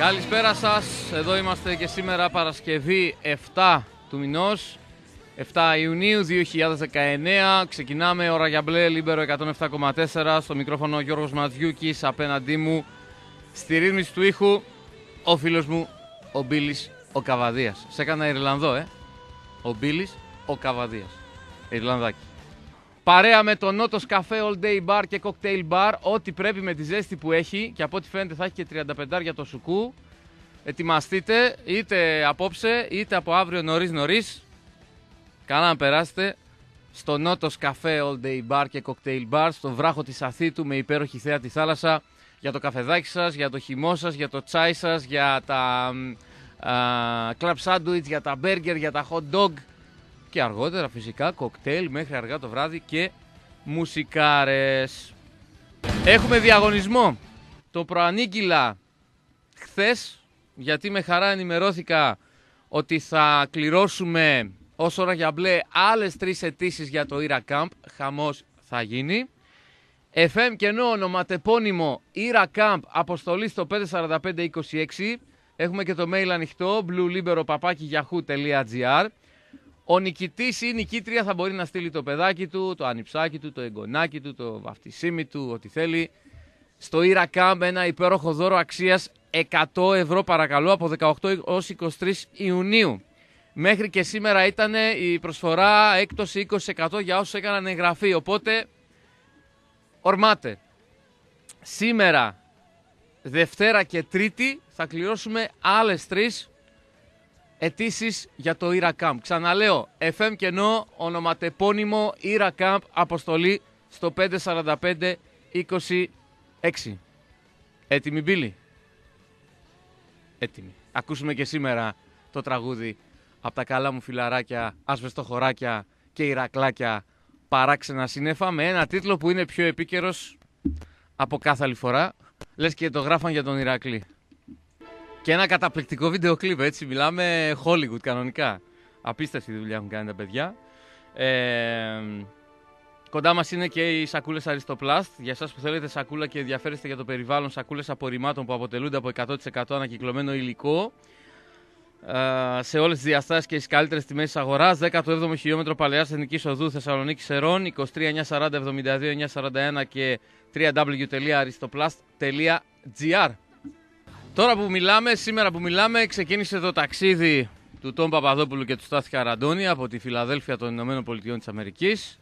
Καλησπέρα σας, εδώ είμαστε και σήμερα Παρασκευή 7 του μηνός. 7 Ιουνίου 2019 Ξεκινάμε ώρα για μπλε, Λίμπερο 107,4 Στο μικρόφωνο Γιώργος Ματζιούκης Απέναντί μου στη ρύθμιση του ήχου Ο φίλος μου ο Μπίλης ο Καβαδίας. Σε έκανα Ιρλανδό ε. Ο Μπίλης ο Καβαδίας. Ιρλανδάκι Παρέα με το Νότος Καφέ All Day Bar και Cocktail Bar, ό,τι πρέπει με τη ζέστη που έχει και από ό,τι φαίνεται θα έχει και 35 για το σουκού. Ετοιμαστείτε είτε απόψε είτε από αύριο νωρίς νωρίς. Καλά να περάσετε στο Νότος Καφέ All Day Bar και Cocktail Bar, στο βράχο της Αθήτου με υπέροχη θέα τη θάλασσα, για το καφεδάκι σας, για το χυμό σας, για το τσάι σας, για τα κλαμπ sandwich, για τα burger, για τα hot dog, και αργότερα φυσικά κοκτέιλ μέχρι αργά το βράδυ και μουσικάρες. Έχουμε διαγωνισμό. Το προανήγγυλα χθες γιατί με χαρά ενημερώθηκα ότι θα κληρώσουμε ως ώρα για μπλε άλλες τρεις αιτήσεις για το Ira Camp. Χαμός θα γίνει. FM κενό ονοματεπώνυμο Ira Camp αποστολή στο 54526. Έχουμε και το mail ανοιχτό bluelibero.yahoo.gr ο νικητής ή η νικήτρια θα μπορεί να στείλει το παιδάκι του, το ανιψάκι του, το εγγονάκι του, το βαφτισίμι του, ό,τι θέλει. Στο Ira Camp ένα υπέροχο δώρο αξίας 100 ευρώ παρακαλώ από 18 έως 23 Ιουνίου. Μέχρι και σήμερα ήταν η προσφορά έκπτωση 20% για όσους έκαναν εγγραφή. Οπότε ορμάτε. Σήμερα, Δευτέρα και Τρίτη θα κληρώσουμε άλλες τρεις αιτήσεις για το Ira Camp. Ξαναλέω, FM κενό, ονοματεπώνυμο Ira Camp, αποστολή στο 545 26. Έτοιμοι Μπίλη. Έτοιμοι. Ακούσουμε και σήμερα το τραγούδι από τα καλά μου φιλαράκια, ασβεστοχωράκια και Ηρακλάκια παράξενα σύννεφα με ένα τίτλο που είναι πιο επίκαιρος από κάθε άλλη φορά. Λες και το γράφαν για τον Ηρακλή. Και ένα καταπληκτικό βίντεο κλιπ, έτσι. Μιλάμε Hollywood κανονικά. Απίστευτη δουλειά έχουν κάνει τα παιδιά. Ε, κοντά μας είναι και οι σακούλες Αριστοπλάστ. Για εσάς που θέλετε σακούλα και ενδιαφέρεστε για το περιβάλλον, σακούλες απορριμμάτων που αποτελούνται από 100% ανακυκλωμένο υλικό. Ε, σε όλες τις διαστάσεις και τις καλύτερες τιμές της αγοράς. 17ο χιλιόμετρο Παλαιάς Εθνικής Οδού Θεσσαλονίκης Σερών. 23 940 72 941 και www.aristoplast.gr. Τώρα που μιλάμε, σήμερα που μιλάμε, ξεκίνησε το ταξίδι του Τόμ Παπαδόπουλου και του Στάθη Καραντώνη από τη Φιλαδέλφια των Ηνωμένων Πολιτειών της Αμερικής.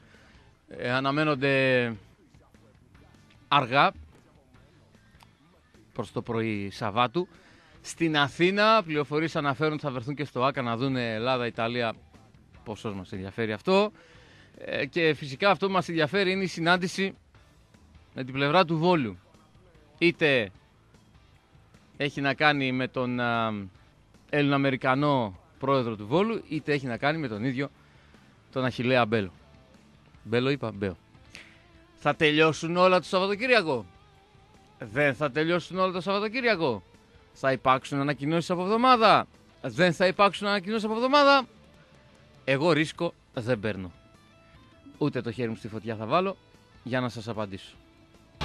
Ε, αναμένονται αργά προς το πρωί Σαββάτου. Στην Αθήνα, πληροφορίες αναφέρουν ότι θα βρεθούν και στο ΆΚΑ να δουν Ελλάδα, Ιταλία, πόσο μας ενδιαφέρει αυτό. Ε, και φυσικά αυτό που μας ενδιαφέρει είναι η συνάντηση με την πλευρά του Βόλου. Είτε έχει να κάνει με τον Έλληνα-Αμερικανό πρόεδρο του Βόλου, είτε έχει να κάνει με τον ίδιο τον Αχιλέα Μπέλο. Μπέλο είπα, Μπέο. Θα τελειώσουν όλα το Σαββατοκύριακο; Δεν θα τελειώσουν όλα το Σαββατοκύριακο. Θα υπάρξουν ανακοινώσεις από εβδομάδα; Δεν θα υπάρξουν ανακοινώσεις από εβδομάδα; Εγώ ρίσκο δεν παίρνω. Ούτε το χέρι μου στη φωτιά θα βάλω για να σας απαντήσω.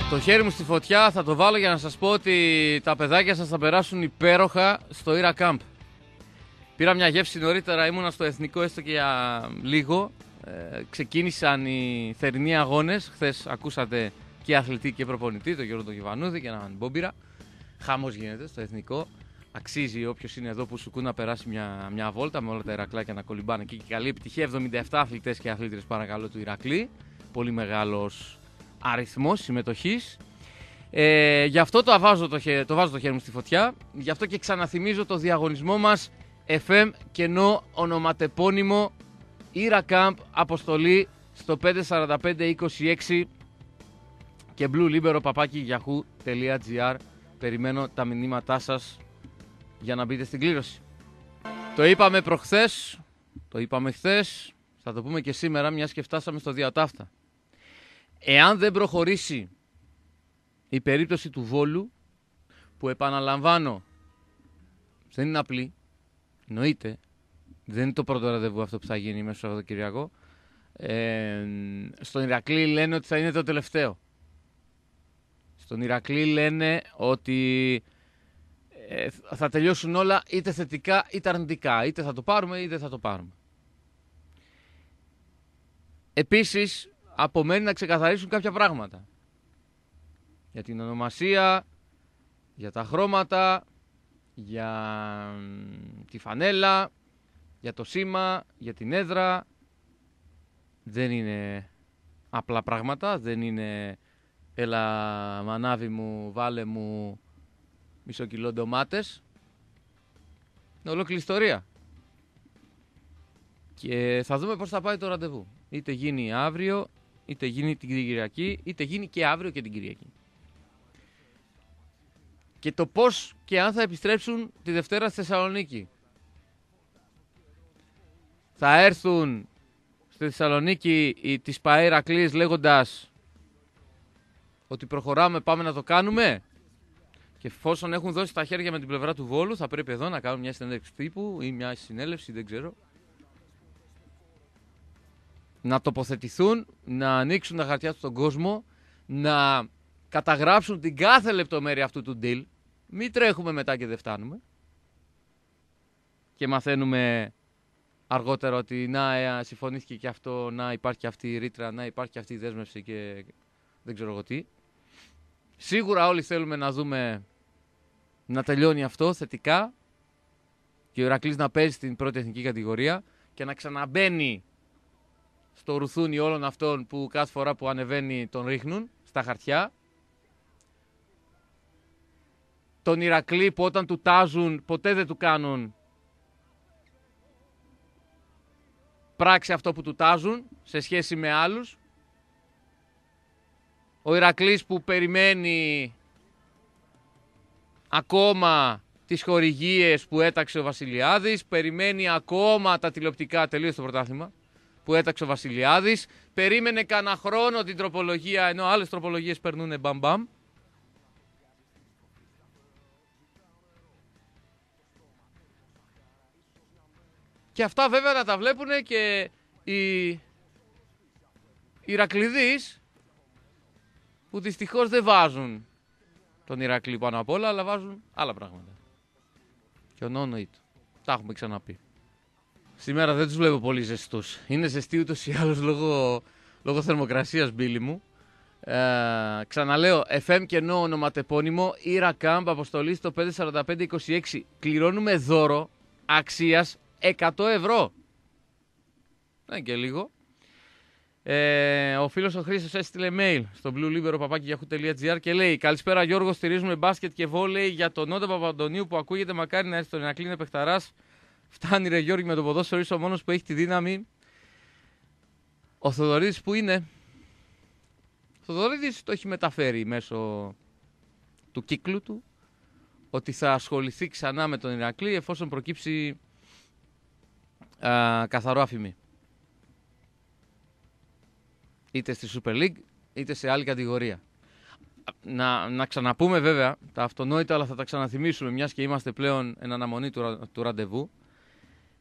Το χέρι μου στη φωτιά θα το βάλω για να σας πω ότι τα παιδάκια σας θα περάσουν υπέροχα στο Ira Camp. Πήρα μια γεύση νωρίτερα, ήμουνα στο εθνικό έστω και για λίγο. Ε, ξεκίνησαν οι θερινοί αγώνες. Χθες ακούσατε και αθλητή και προπονητή, τον Γιώργο τον Γιβανούδη και έναν Μπόμπιρα. Χάμος γίνεται στο εθνικό. Αξίζει όποιος είναι εδώ που σου να περάσει μια, μια βόλτα με όλα τα Ηρακλάκια να κολυμπάνε εκεί. Και καλή επιτυχία. 77 αθλητές και αθλήτρε παρακαλώ του Ηρακλή. Πολύ μεγάλος αριθμός συμμετοχής. Ε, γι' αυτό το βάζω το, χέρι, το βάζω το χέρι μου στη φωτιά. Γι' αυτό και ξαναθυμίζω το διαγωνισμό μας FM κενό ονοματεπώνυμο Ira Camp αποστολή στο 54526 και bluelibero.yahoo.gr Περιμένω τα μηνύματά σας για να μπείτε στην κλήρωση. Το είπαμε προχθές, το είπαμε χθες, θα το πούμε και σήμερα μιας και φτάσαμε στο διατάφτα. Εάν δεν προχωρήσει η περίπτωση του Βόλου, που επαναλαμβάνω, δεν είναι απλή, εννοείται, δεν είναι το πρώτο ραντεβού αυτό που θα γίνει μέσα στο Σαββατοκυριακό. Ε, στον Ηρακλή λένε ότι θα είναι το τελευταίο. Στον Ηρακλή λένε ότι ε, θα τελειώσουν όλα είτε θετικά είτε αρνητικά. Είτε θα το πάρουμε είτε θα το πάρουμε. Επίσης, απομένει να ξεκαθαρίσουν κάποια πράγματα. Για την ονομασία, για τα χρώματα, για τη φανέλα, για το σήμα, για την έδρα. Δεν είναι απλά πράγματα, δεν είναι έλα μανάβι μου, βάλε μου μισό κιλό ντομάτες. Είναι ολόκληρη ιστορία. Και θα δούμε πώς θα πάει το ραντεβού. Είτε γίνει αύριο, είτε γίνει την Κυριακή, είτε γίνει και αύριο και την Κυριακή. Και το πώς και αν θα επιστρέψουν τη Δευτέρα στη Θεσσαλονίκη. Θα έρθουν στη Θεσσαλονίκη οι της Παέρακλής λέγοντας ότι προχωράμε, πάμε να το κάνουμε. Και εφόσον έχουν δώσει τα χέρια με την πλευρά του Βόλου, θα πρέπει εδώ να κάνουν μια συνέντευξη τύπου ή μια συνέλευση, δεν ξέρω. Να τοποθετηθούν, να ανοίξουν τα χαρτιά τους στον κόσμο, να καταγράψουν την κάθε λεπτομέρεια αυτού του deal. Μην τρέχουμε μετά και δεν φτάνουμε. Και μαθαίνουμε αργότερα ότι να ε, συμφωνήθηκε και αυτό, να υπάρχει αυτή η ρήτρα, να υπάρχει αυτή η δέσμευση και δεν ξέρω εγώ τι. Σίγουρα όλοι θέλουμε να δούμε να τελειώνει αυτό θετικά και ο Ηρακλής να παίζει στην πρώτη εθνική κατηγορία και να ξαναμπαίνει στο ρουθούνι όλων αυτών που κάθε φορά που ανεβαίνει τον ρίχνουν στα χαρτιά. Τον Ηρακλή που όταν του τάζουν ποτέ δεν του κάνουν πράξη αυτό που του τάζουν σε σχέση με άλλους. Ο Ηρακλής που περιμένει ακόμα τις χορηγίες που έταξε ο Βασιλιάδης, περιμένει ακόμα τα τηλεοπτικά, τελείωσε το πρωτάθλημα, που έταξε ο Βασιλιάδης, περίμενε κανένα χρόνο την τροπολογία, ενώ άλλες τροπολογίες περνούν μπαμ μπαμ. Και αυτά βέβαια να τα βλέπουν και οι, οι που δυστυχώς δεν βάζουν τον Ηρακλή πάνω απ' όλα, αλλά βάζουν άλλα πράγματα. Και ο Νόνο του. Τα έχουμε ξαναπεί. Σήμερα δεν τους βλέπω πολύ ζεστούς. Είναι ζεστοί ούτως ή άλλως λόγω, λόγω θερμοκρασίας μπίλη μου. Ε, ξαναλέω, FM και νό ονοματεπώνυμο, Ήρα Κάμπ, αποστολή στο 54526. Κληρώνουμε δώρο αξίας 100 ευρώ. Δεν και λίγο. Ε, ο φίλος ο Χρήστο έστειλε mail στο bluelibero.yahoo.gr και λέει: Καλησπέρα Γιώργο, στηρίζουμε μπάσκετ και βόλεϊ για τον Νόντα Παπαντονίου που ακούγεται μακάρι να έρθει στον Ηρακλή είναι παιχταράς. Φτάνει ρε Γιώργη με το ποδόσφαιρο, είσαι ο μόνος που έχει τη δύναμη. Ο Θοδωρίδης που είναι; Ο Θοδωρίδης το έχει μεταφέρει μέσω του κύκλου του ότι θα ασχοληθεί ξανά με τον Ηρακλή εφόσον προκύψει α, καθαρό αφημί είτε στη Super League είτε σε άλλη κατηγορία. Να, να ξαναπούμε βέβαια τα αυτονόητα, αλλά θα τα ξαναθυμίσουμε μιας και είμαστε πλέον εν αναμονή του, του ραντεβού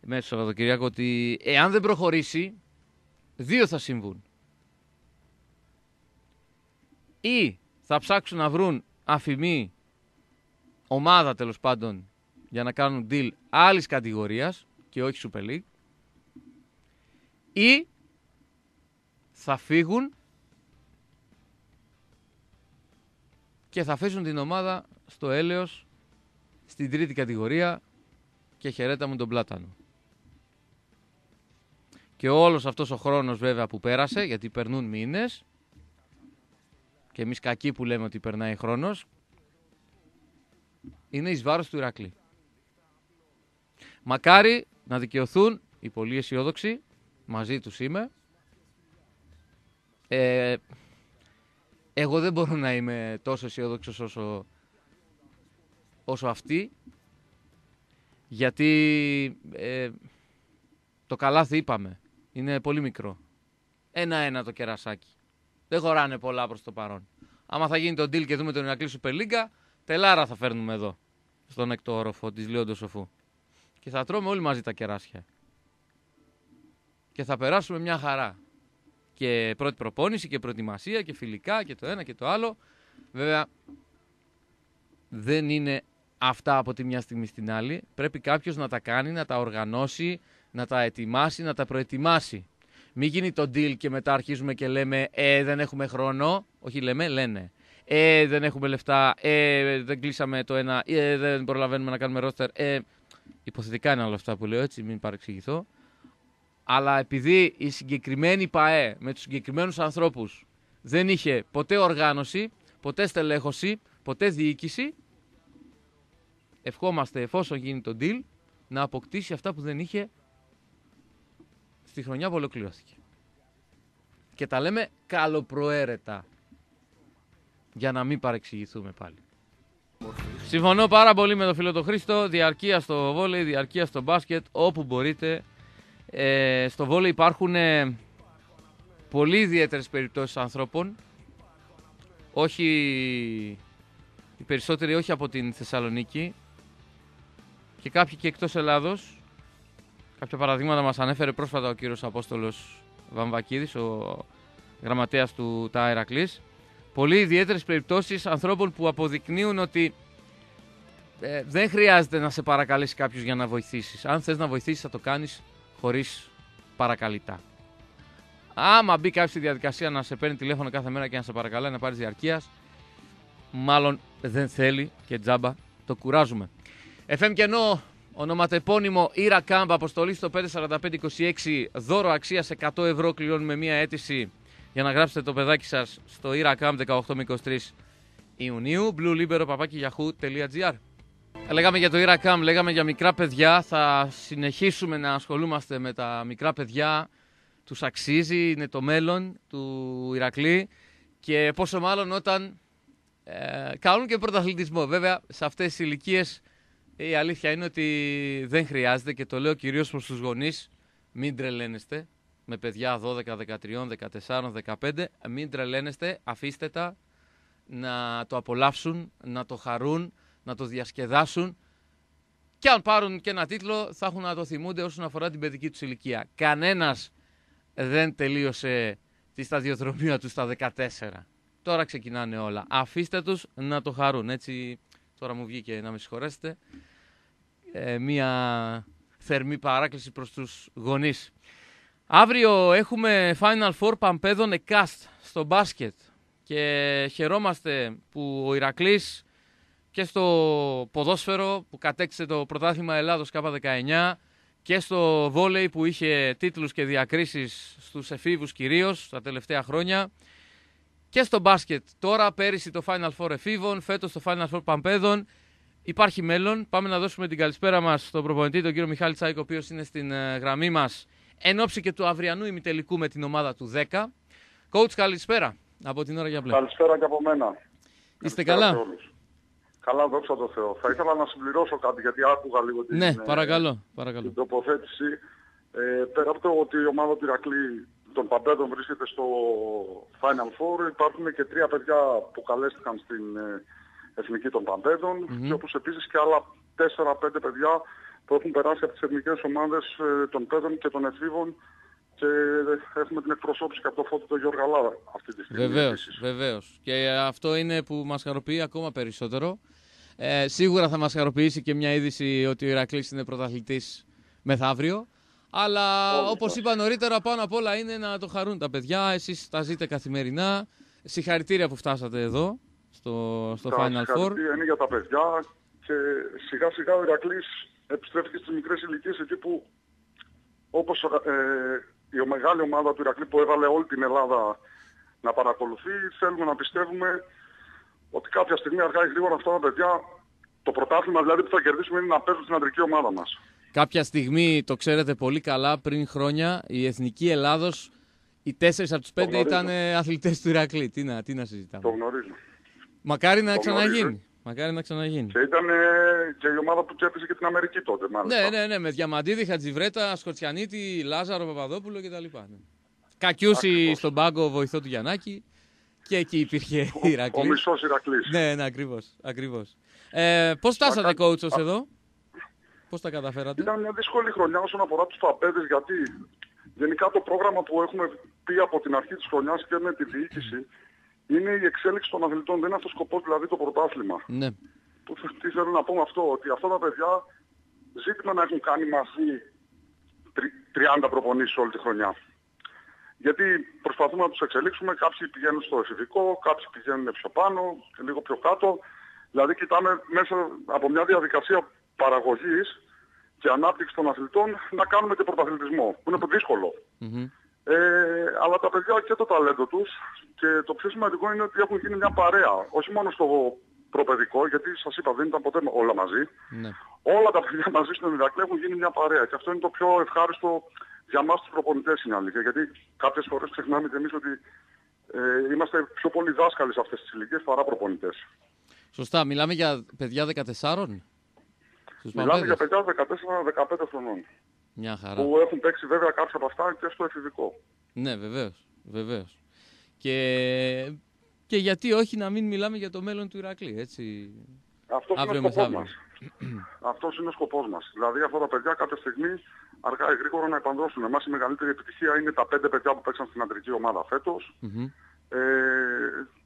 μέσα στο Σαββατοκυριακό ότι εάν δεν προχωρήσει, δύο θα συμβούν. Ή θα ψάξουν να βρουν αφημή ομάδα τέλος πάντων για να κάνουν deal άλλης κατηγορίας και όχι Super League ή θα φύγουν και θα αφήσουν την ομάδα στο έλεος στην τρίτη κατηγορία και χαιρέτα μου τον πλάτανο. Και όλος αυτός ο χρόνος βέβαια που πέρασε, γιατί περνούν μήνες και εμείς κακοί που λέμε ότι περνάει χρόνος, είναι εις βάρος του Ηρακλή. Μακάρι να δικαιωθούν οι πολύ αισιόδοξοι, μαζί τους είμαι, ε, εγώ δεν μπορώ να είμαι τόσο αισιόδοξος όσο, όσο αυτή. Γιατί ε, το καλάθι είπαμε. Είναι πολύ μικρό. Ένα-ένα το κερασάκι. Δεν χωράνε πολλά προς το παρόν. Άμα θα γίνει το deal και δούμε τον Ηρακλή Super League, τελάρα θα φέρνουμε εδώ. Στον έκτο όροφο της Λίοντος Σοφού. Και θα τρώμε όλοι μαζί τα κεράσια. Και θα περάσουμε μια χαρά και πρώτη προπόνηση και προετοιμασία και φιλικά και το ένα και το άλλο. Βέβαια δεν είναι αυτά από τη μια στιγμή στην άλλη. Πρέπει κάποιος να τα κάνει, να τα οργανώσει, να τα ετοιμάσει, να τα προετοιμάσει. Μην γίνει το deal και μετά αρχίζουμε και λέμε «Ε, δεν έχουμε χρόνο». Όχι λέμε, λένε. «Ε, δεν έχουμε λεφτά», «Ε, δεν κλείσαμε το ένα», «Ε, δεν προλαβαίνουμε να κάνουμε roster». Ε, υποθετικά είναι όλα αυτά που λέω, έτσι, μην παρεξηγηθώ. Αλλά επειδή η συγκεκριμένη ΠαΕ με τους συγκεκριμένους ανθρώπους δεν είχε ποτέ οργάνωση, ποτέ στελέχωση, ποτέ διοίκηση, ευχόμαστε εφόσον γίνει το deal να αποκτήσει αυτά που δεν είχε στη χρονιά που ολοκληρώθηκε. Και τα λέμε καλοπροαίρετα για να μην παρεξηγηθούμε πάλι. Συμφωνώ πάρα πολύ με τον φίλο τον Χρήστο. Διαρκεία στο βόλεϊ, διαρκεία στο μπάσκετ, όπου μπορείτε. Ε, στο βόλεϊ υπάρχουν ε, πολύ ιδιαίτερες περιπτώσεις ανθρώπων. Όχι, οι περισσότεροι όχι από την Θεσσαλονίκη και κάποιοι και εκτός Ελλάδος. Κάποια παραδείγματα μας ανέφερε πρόσφατα ο κύριος Απόστολος Βαμβακίδης, ο γραμματέας του ΤΑ Πολύ ιδιαίτερες περιπτώσεις ανθρώπων που αποδεικνύουν ότι ε, δεν χρειάζεται να σε παρακαλέσει κάποιος για να βοηθήσεις. Αν θες να βοηθήσεις θα το κάνεις χωρίς παρακαλητά. Άμα μπει κάποιος στη διαδικασία να σε παίρνει τηλέφωνο κάθε μέρα και να σε παρακαλάει να πάρεις διαρκείας, μάλλον δεν θέλει και τζάμπα το κουράζουμε. FM κενό, ονοματεπώνυμο Ήρα Κάμπ, αποστολή στο 54526, δώρο αξίας 100 ευρώ κλειώνουμε μία αίτηση για να γράψετε το παιδάκι σας στο Ήρα Κάμπ 18 με 23 Ιουνίου. bluelibero.yahoo.gr Λέγαμε για το Ήρα Κάμπ, λέγαμε για μικρά παιδιά. Θα συνεχίσουμε να ασχολούμαστε με τα μικρά παιδιά τους αξίζει, είναι το μέλλον του Ηρακλή και πόσο μάλλον όταν ε, κάνουν και πρωταθλητισμό. Βέβαια, σε αυτές τις ηλικίες η αλήθεια είναι ότι δεν χρειάζεται και το λέω κυρίως προς τους γονείς, μην τρελαίνεστε με παιδιά 12, 13, 14, 15, μην τρελαίνεστε, αφήστε τα να το απολαύσουν, να το χαρούν, να το διασκεδάσουν και αν πάρουν και ένα τίτλο θα έχουν να το θυμούνται όσον αφορά την παιδική τους ηλικία. Κανένας δεν τελείωσε τη σταδιοδρομία του στα 14. Τώρα ξεκινάνε όλα. Αφήστε τους να το χαρούν. Έτσι, τώρα μου βγήκε να με συγχωρέσετε. Ε, μία θερμή παράκληση προς τους γονείς. Αύριο έχουμε Final Four Παμπέδων Εκάστ στο μπάσκετ και χαιρόμαστε που ο Ηρακλής και στο ποδόσφαιρο που κατέκτησε το πρωτάθλημα Ελλάδος K19 και στο βόλεϊ που είχε τίτλους και διακρίσεις στους εφήβους κυρίως τα τελευταία χρόνια και στο μπάσκετ. Τώρα πέρυσι το Final Four εφήβων, φέτος το Final Four παμπέδων. Υπάρχει μέλλον. Πάμε να δώσουμε την καλησπέρα μας στον προπονητή, τον κύριο Μιχάλη Τσάικο, ο οποίος είναι στην ε, γραμμή μας εν ώψη και του αυριανού ημιτελικού με την ομάδα του 10. Coach, καλησπέρα από την ώρα για μπλε. Καλησπέρα και από μένα. Είστε καλά; Καλά, δόξα τω Θεώ. Θα ήθελα να συμπληρώσω κάτι γιατί άκουγα λίγο την, ναι, ε, παρακαλώ, παρακαλώ. την τοποθέτηση. Ε, πέρα από το ότι η ομάδα του Ηρακλή των Παμπέδων βρίσκεται στο Final Four, υπάρχουν και τρία παιδιά που καλέστηκαν στην ε, Εθνική των Παμπέδων mm-hmm. και όπως επίσης και άλλα τέσσερα-πέντε παιδιά που έχουν περάσει από τις εθνικές ομάδες ε, των παιδών και των εφήβων και έχουμε την εκπροσώπηση και από το φώτο του Γιώργα Λάδα αυτή τη στιγμή. Βεβαίως, βεβαίως. Και αυτό είναι που μας χαροποιεί ακόμα περισσότερο. Ε, σίγουρα θα μας χαροποιήσει και μια είδηση ότι ο Ηρακλής είναι πρωταθλητής μεθαύριο. Αλλά όπως όπω είπα νωρίτερα, πάνω απ' όλα είναι να το χαρούν τα παιδιά. Εσείς τα ζείτε καθημερινά. Συγχαρητήρια που φτάσατε εδώ στο, στο τα Final Four. είναι για τα παιδιά και σιγά σιγά ο Ηρακλής επιστρέφει και στις μικρές ηλικίες εκεί που όπως ε, η μεγάλη ομάδα του Ηρακλή που έβαλε όλη την Ελλάδα να παρακολουθεί, θέλουμε να πιστεύουμε ότι κάποια στιγμή αργά ή γρήγορα αυτά τα παιδιά, το πρωτάθλημα δηλαδή που θα κερδίσουμε είναι να παίζουν στην αντρική ομάδα μας. Κάποια στιγμή, το ξέρετε πολύ καλά, πριν χρόνια, η Εθνική Ελλάδος, οι τέσσερις από τους πέντε ήταν αθλητές του Ηρακλή. Τι να, τι να συζητάμε. Το γνωρίζω. Μακάρι να ξαναγίνει. Μακάρι να ξαναγίνει. Και ήταν και η ομάδα που κέρδισε και την Αμερική τότε, μάλιστα. Ναι, ναι, ναι. Με Διαμαντίδη, Χατζιβρέτα, Σκοτσιανίτη, Λάζαρο, Παπαδόπουλο κτλ. Ναι. Κακιούση στον πάγκο βοηθό του Γιαννάκη. Και εκεί υπήρχε ο, Ηρακλής. Ο μισός Ηρακλής. Ναι, ναι, ακριβώς. ακριβώς. Ε, πώς φτάσατε, coach, εδώ; Πώς τα καταφέρατε; Ήταν μια δύσκολη χρονιά όσον αφορά τους φαπέδες, γιατί γενικά το πρόγραμμα που έχουμε πει από την αρχή της χρονιάς και με τη διοίκηση είναι η εξέλιξη των αθλητών. Δεν είναι αυτός ο σκοπός δηλαδή το πρωτάθλημα. Ναι. που, τι θέλω να πω με αυτό, ότι αυτά τα παιδιά ζήτημα να έχουν κάνει μαζί 30 προπονήσεις όλη τη χρονιά. Γιατί προσπαθούμε να τους εξελίξουμε, κάποιοι πηγαίνουν στο εφηβικό, κάποιοι πηγαίνουν πιο πάνω και λίγο πιο κάτω. Δηλαδή κοιτάμε μέσα από μια διαδικασία παραγωγής και ανάπτυξη των αθλητών να κάνουμε και πρωταθλητισμό, που είναι δύσκολο. Ε, αλλά τα παιδιά και το ταλέντο τους και το πιο σημαντικό είναι ότι έχουν γίνει μια παρέα. Όχι μόνο στο προπαιδικό, γιατί σας είπα δεν ήταν ποτέ όλα μαζί. Ναι. Όλα τα παιδιά μαζί στον Ηρακλή έχουν γίνει μια παρέα και αυτό είναι το πιο ευχάριστο για μας τους προπονητές είναι αλήθεια. Γιατί κάποιες φορές ξεχνάμε και εμείς ότι ε, είμαστε πιο πολύ δάσκαλοι σε αυτές τις ηλικίες παρά προπονητές. Σωστά. Μιλάμε για παιδιά 14. Μιλάμε για παιδιά 14-15 χρονών. Μια χαρά. Που έχουν παίξει βέβαια κάποια από αυτά και στο εφηβικό. Ναι, βεβαίως. βεβαίως. Και... και γιατί όχι να μην μιλάμε για το μέλλον του Ηρακλή, έτσι. Αυτός είναι ο σκοπός μας. Αυτός είναι ο σκοπός μας. Δηλαδή αυτά τα παιδιά κάποια στιγμή αργά ή γρήγορα να επανδρώσουν. Εμάς η μεγαλύτερη επιτυχία είναι τα πέντε παιδιά που παίξαν στην αντρική ομάδα φέτος. Mm-hmm. Ε,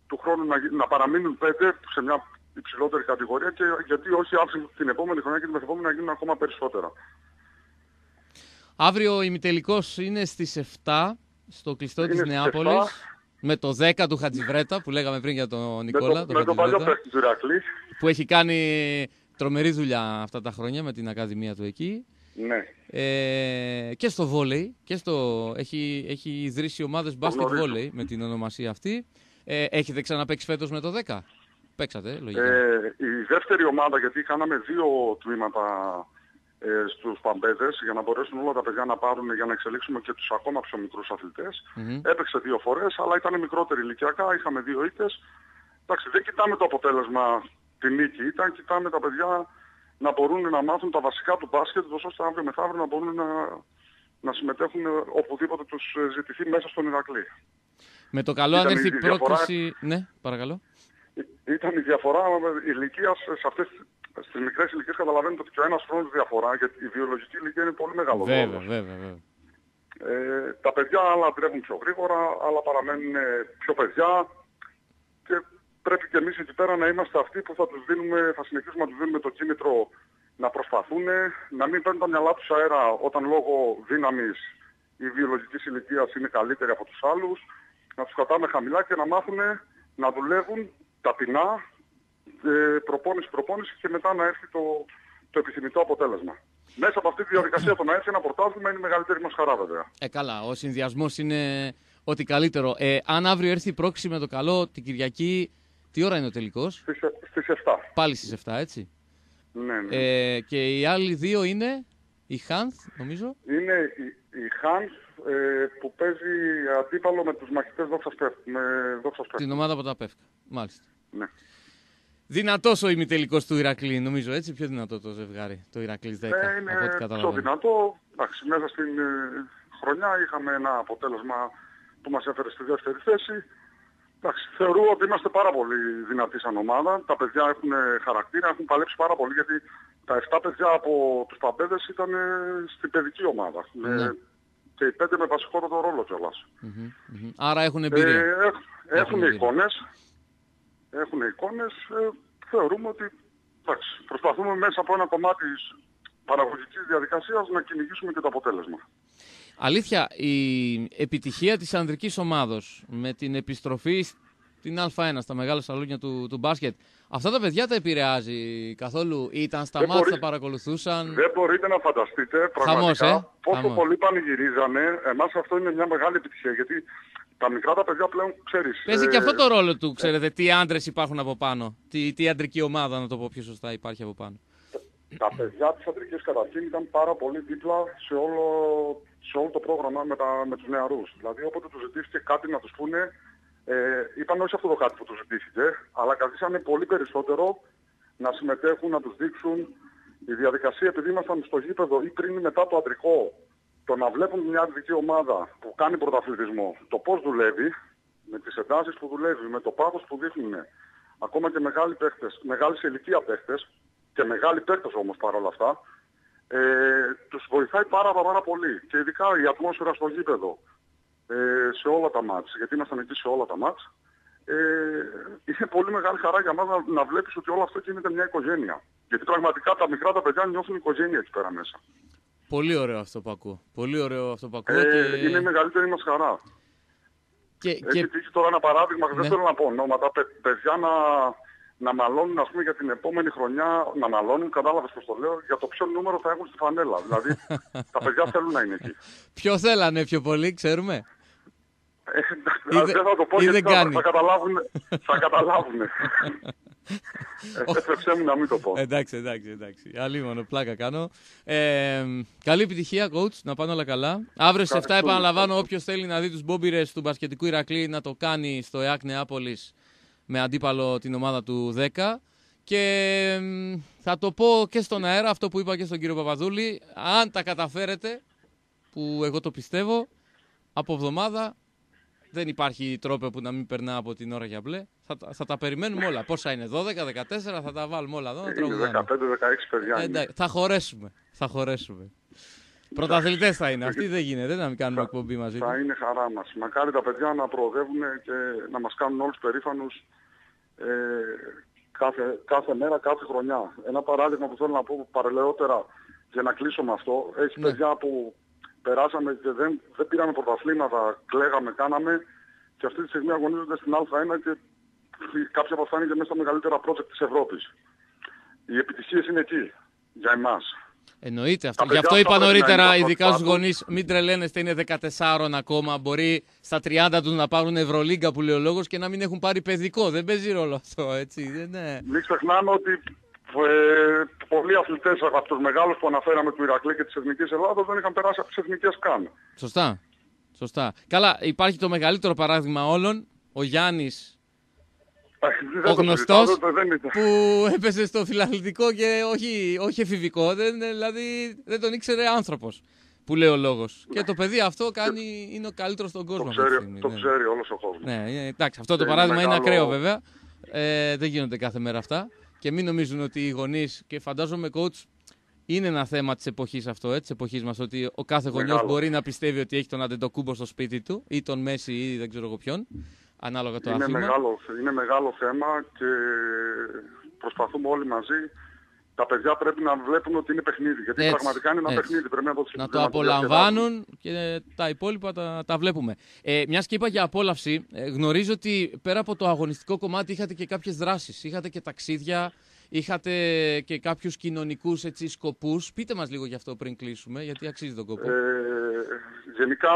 του χρόνου να, να παραμείνουν πέντε σε μια υψηλότερη κατηγορία και γιατί όχι αύριο την επόμενη χρονιά και την μεθεπόμενη να γίνουν ακόμα περισσότερα. Αύριο ο ημιτελικός είναι στις 7 στο κλειστό είναι της Νεάπολης. Με το 10 του Χατζιβρέτα που λέγαμε πριν για τον Νικόλα. Με το, το παλιό παίκτη του Ηρακλή. Που έχει κάνει τρομερή δουλειά αυτά τα χρόνια με την Ακαδημία του εκεί. Ναι. Ε, και στο βόλεϊ. Και στο... Έχει, έχει ιδρύσει ομάδες μπάσκετ βόλεϊ με την ονομασία αυτή. Ε, έχετε ξαναπέξει φέτος με το 10. Παίξατε, λογικά. Ε, η δεύτερη ομάδα, γιατί κάναμε δύο τμήματα ε, στους Παμπέδες για να μπορέσουν όλα τα παιδιά να πάρουν για να εξελίξουμε και τους ακόμα πιο μικρούς αθλητές. Mm-hmm. Έπαιξε δύο φορές, αλλά ήταν μικρότερη ηλικιακά, είχαμε δύο ήττες. Εντάξει, δεν κοιτάμε το αποτέλεσμα τη νίκη, ήταν κοιτάμε τα παιδιά να μπορούν να μάθουν τα βασικά του μπάσκετ, ώστε αύριο μεθαύριο να μπορούν να, να συμμετέχουν οπουδήποτε τους ζητηθεί μέσα στον Ηρακλή. Με το καλό αν έρθει η πρόκληση... Ναι, παρακαλώ. Ήταν η διαφορά ηλικίας σε αυτές στις μικρές ηλικίες καταλαβαίνετε ότι και ο ένας χρόνος διαφορά, γιατί η βιολογική ηλικία είναι πολύ μεγάλο. Βέβαια, βέβαια, βέβαια. Ε, τα παιδιά άλλα τρέχουν πιο γρήγορα, άλλα παραμένουν πιο παιδιά και πρέπει και εμείς εκεί πέρα να είμαστε αυτοί που θα τους δίνουμε, θα συνεχίσουμε να τους δίνουμε το κίνητρο να προσπαθούν, να μην παίρνουν τα μυαλά τους αέρα όταν λόγω δύναμης η βιολογικής ηλικίας είναι καλύτερη από τους άλλους, να τους κρατάμε χαμηλά και να μάθουν να δουλεύουν ταπεινά, ε, προπόνηση, προπόνηση και μετά να έρθει το, το επιθυμητό αποτέλεσμα. Μέσα από αυτή τη διαδικασία το να έρθει ένα πρωτάθλημα είναι η μεγαλύτερη μας χαρά βέβαια. Ε, καλά. Ο συνδυασμός είναι ότι καλύτερο. Ε, αν αύριο έρθει η πρόξη με το καλό την Κυριακή, τι ώρα είναι ο τελικός; Στις, στις 7. Πάλι στις 7, έτσι; Ναι, ναι. Ε, και οι άλλοι δύο είναι η Χάνθ, νομίζω; Είναι η, η Χάνθ ε, που παίζει αντίπαλο με τους μαχητές Δόξας Πεύκα. Την ομάδα από τα Πεύκα, μάλιστα. Ναι. Δυνατός ο ημιτελικός του Ηρακλή, νομίζω έτσι. Πιο δυνατό το ζευγάρι, το Ηρακλής 10. Ε, είναι από ό,τι πιο δυνατό. Εντάξει, μέσα στην ε, χρονιά είχαμε ένα αποτέλεσμα που μας έφερε στη δεύτερη θέση. Εντάξει, θεωρώ ότι είμαστε πάρα πολύ δυνατοί σαν ομάδα. Τα παιδιά έχουν χαρακτήρα, έχουν παλέψει πάρα πολύ γιατί τα 7 παιδιά από τους παπέδες ήταν ε, στην παιδική ομάδα. Ναι. και οι 5 με βασικότατο ρόλο κιόλας. Mm-hmm, mm-hmm. Άρα έχουν εμπειρία. Ε, έχουν, έχουν εικόνες έχουν εικόνες, ε, θεωρούμε ότι εντάξει, προσπαθούμε μέσα από ένα κομμάτι της παραγωγικής διαδικασίας να κυνηγήσουμε και το αποτέλεσμα. Αλήθεια, η επιτυχία της ανδρικής ομάδος με την επιστροφή στην Α1 στα μεγάλα σαλόνια του, του μπάσκετ, αυτά τα παιδιά τα επηρεάζει καθόλου ή ήταν στα μάτια, τα παρακολουθούσαν; Δεν μπορείτε να φανταστείτε πραγματικά Χαμός, ε; πόσο Χαμός. πολύ πανηγυρίζανε. Εμάς αυτό είναι μια μεγάλη επιτυχία γιατί τα μικρά τα παιδιά πλέον ξέρεις. Παίζει ε... και αυτό το ρόλο του, ξέρετε, τι άντρες υπάρχουν από πάνω. Τι, τι αντρική ομάδα, να το πω πιο σωστά, υπάρχει από πάνω. Τα παιδιά της αντρικής καταρχήν ήταν πάρα πολύ δίπλα σε όλο, σε όλο το πρόγραμμα με, τα, με τους νεαρούς. Δηλαδή όποτε τους ζητήθηκε κάτι να τους πούνε, ε, είπαν όχι αυτό το κάτι που τους ζητήθηκε, αλλά καθίσανε πολύ περισσότερο να συμμετέχουν, να τους δείξουν. Η διαδικασία επειδή ήμασταν στο γήπεδο ή πριν ή μετά το αντρικό το να βλέπουν μια αντρική ομάδα που κάνει πρωταθλητισμό, το πώς δουλεύει, με τις εντάσεις που δουλεύει, με το πάθος που δείχνουν, ακόμα και μεγάλοι παίχτες, μεγάλη σε ηλικία παίχτες, και μεγάλοι παίχτες όμως παρόλα αυτά, ε, τους βοηθάει πάρα πάρα πολύ. Και ειδικά η ατμόσφαιρα στο γήπεδο, ε, σε όλα τα μάτς, γιατί ήμασταν εκεί σε όλα τα μάτς, ε, είναι πολύ μεγάλη χαρά για μας να, να βλέπεις ότι όλο αυτό γίνεται μια οικογένεια. Γιατί πραγματικά τα μικρά τα παιδιά νιώθουν οικογένεια εκεί πέρα μέσα. Πολύ ωραίο αυτό που ακούω. Πολύ ωραίο αυτό που ακούω. Ε, και... Είναι η μεγαλύτερη μας χαρά. Και, Έχει και... τύχει τώρα ένα παράδειγμα, δεν Ναι. θέλω να πω ονόματα, παι- παιδιά να, να μαλώνουν ας πούμε, για την επόμενη χρονιά, να μαλώνουν, κατάλαβες πώς το λέω, για το ποιο νούμερο θα έχουν στη φανέλα. δηλαδή τα παιδιά θέλουν να είναι εκεί. Ποιο θέλανε πιο πολύ, ξέρουμε; Ε, Ή δεν δεν- θα το πω ή γιατί δεν θα, κάνει. θα καταλάβουν. Θα καταλάβουν. Επέτρεψέ μου να μην το πω. εντάξει, εντάξει, εντάξει. Αλλήμον, πλάκα κάνω. Ε, καλή επιτυχία, coach, να πάνε όλα καλά. Αύριο στις 7 Ευχαριστούμε, επαναλαμβάνω, όποιος θέλει να δει τους μπόμπιρες του μπασκετικού Ηρακλή να το κάνει στο ΕΑΚ Νεάπολης με αντίπαλο την ομάδα του 10. Και μ, θα το πω και στον αέρα αυτό που είπα και στον κύριο Παπαδούλη. Αν τα καταφέρετε, που εγώ το πιστεύω, από εβδομάδα δεν υπάρχει τρόπο που να μην περνά από την ώρα για μπλε. Θα, τα- θα τα περιμένουμε όλα. Πόσα είναι, 12, 14, θα τα βάλουμε όλα εδώ. να Είναι τραγουδάμε. 15-16 παιδιά. Ε, είναι. εντάξει, θα χωρέσουμε. Θα χωρέσουμε. Πρωταθλητές θα είναι. Αυτοί δεν γίνεται να μην κάνουμε εκπομπή μαζί Θα τους. είναι χαρά μας. Μακάρι τα παιδιά να προοδεύουν και να μας κάνουν όλους περήφανους ε, κάθε, κάθε μέρα, κάθε χρονιά. Ένα παράδειγμα που θέλω να πω παρελαιότερα για να κλείσω με αυτό. Έχεις Ναι. παιδιά που περάσαμε και δεν, δεν πήραμε πρωταθλήματα, κλαίγαμε, κάναμε και αυτή τη στιγμή αγωνίζονται στην Α1 και κάποια από αυτά είναι και μέσα στα μεγαλύτερα project της Ευρώπης. Οι επιτυχίες είναι εκεί, για εμάς. Εννοείται αυτό. Τα Γι' αυτό παιδιά είπα αυτά πρέπει να νωρίτερα, είναι ειδικά στους προσπάθουν. γονείς, μην τρελαίνεστε, είναι 14 ακόμα. Μπορεί στα 30 τους να πάρουν Ευρωλίγκα που λέει ο λόγος και να μην έχουν πάρει παιδικό. Δεν παίζει ρόλο αυτό, έτσι. Δεν είναι. Μην ξεχνάμε ότι ε, πολλοί αθλητές από τους μεγάλους που αναφέραμε του Ηρακλή και της Εθνικής Ελλάδας δεν είχαν περάσει από τις Εθνικές καν. Σωστά. Σωστά. Καλά, υπάρχει το μεγαλύτερο παράδειγμα όλων. Ο Γιάννης, Ε, δεν ο το γνωστός, συζητάω, δεν- δεν είναι. που έπεσε στο φιλαθλητικό και όχι, όχι εφηβικό. Δεν, δηλαδή δεν τον ήξερε άνθρωπος. Που λέει ο λόγος. Και το παιδί αυτό κάνει, είναι ο καλύτερος στον Το κόσμο. αυτή τη ξέρει, στιγμή, το ναι. ξέρει όλος ο κόσμος. Ναι, ε, εντάξει, αυτό το Είναι παράδειγμα είναι μεγάλο- ακραίο βέβαια. Ε, δεν γίνονται κάθε μέρα αυτά. Και μην νομίζουν ότι οι γονείς, και φαντάζομαι coach, είναι ένα θέμα της εποχής αυτό, ε, της εποχής μας, ότι ο κάθε γονιός Μεγάλο. μπορεί να πιστεύει ότι έχει τον Αντετοκούμπο στο σπίτι του ή τον Μέση ή δεν ξέρω εγώ ποιον, ανάλογα το είναι, άθλημα. μεγάλο, είναι μεγάλο θέμα και προσπαθούμε όλοι μαζί. Τα παιδιά πρέπει να βλέπουν ότι είναι παιχνίδι. Γιατί Έτσι, πραγματικά είναι ένα έτσι. παιχνίδι. Πρέπει να το, να να το διασκεδάσουν. απολαμβάνουν και τα υπόλοιπα τα, τα βλέπουμε. Ε, Μιας και είπα για απόλαυση, ε, γνωρίζω ότι πέρα από το αγωνιστικό κομμάτι είχατε και κάποιες δράσεις. Είχατε και ταξίδια, είχατε και κάποιους κοινωνικούς σκοπούς. Πείτε μας λίγο γι' αυτό πριν κλείσουμε, γιατί αξίζει τον κόπο. Ε, γενικά,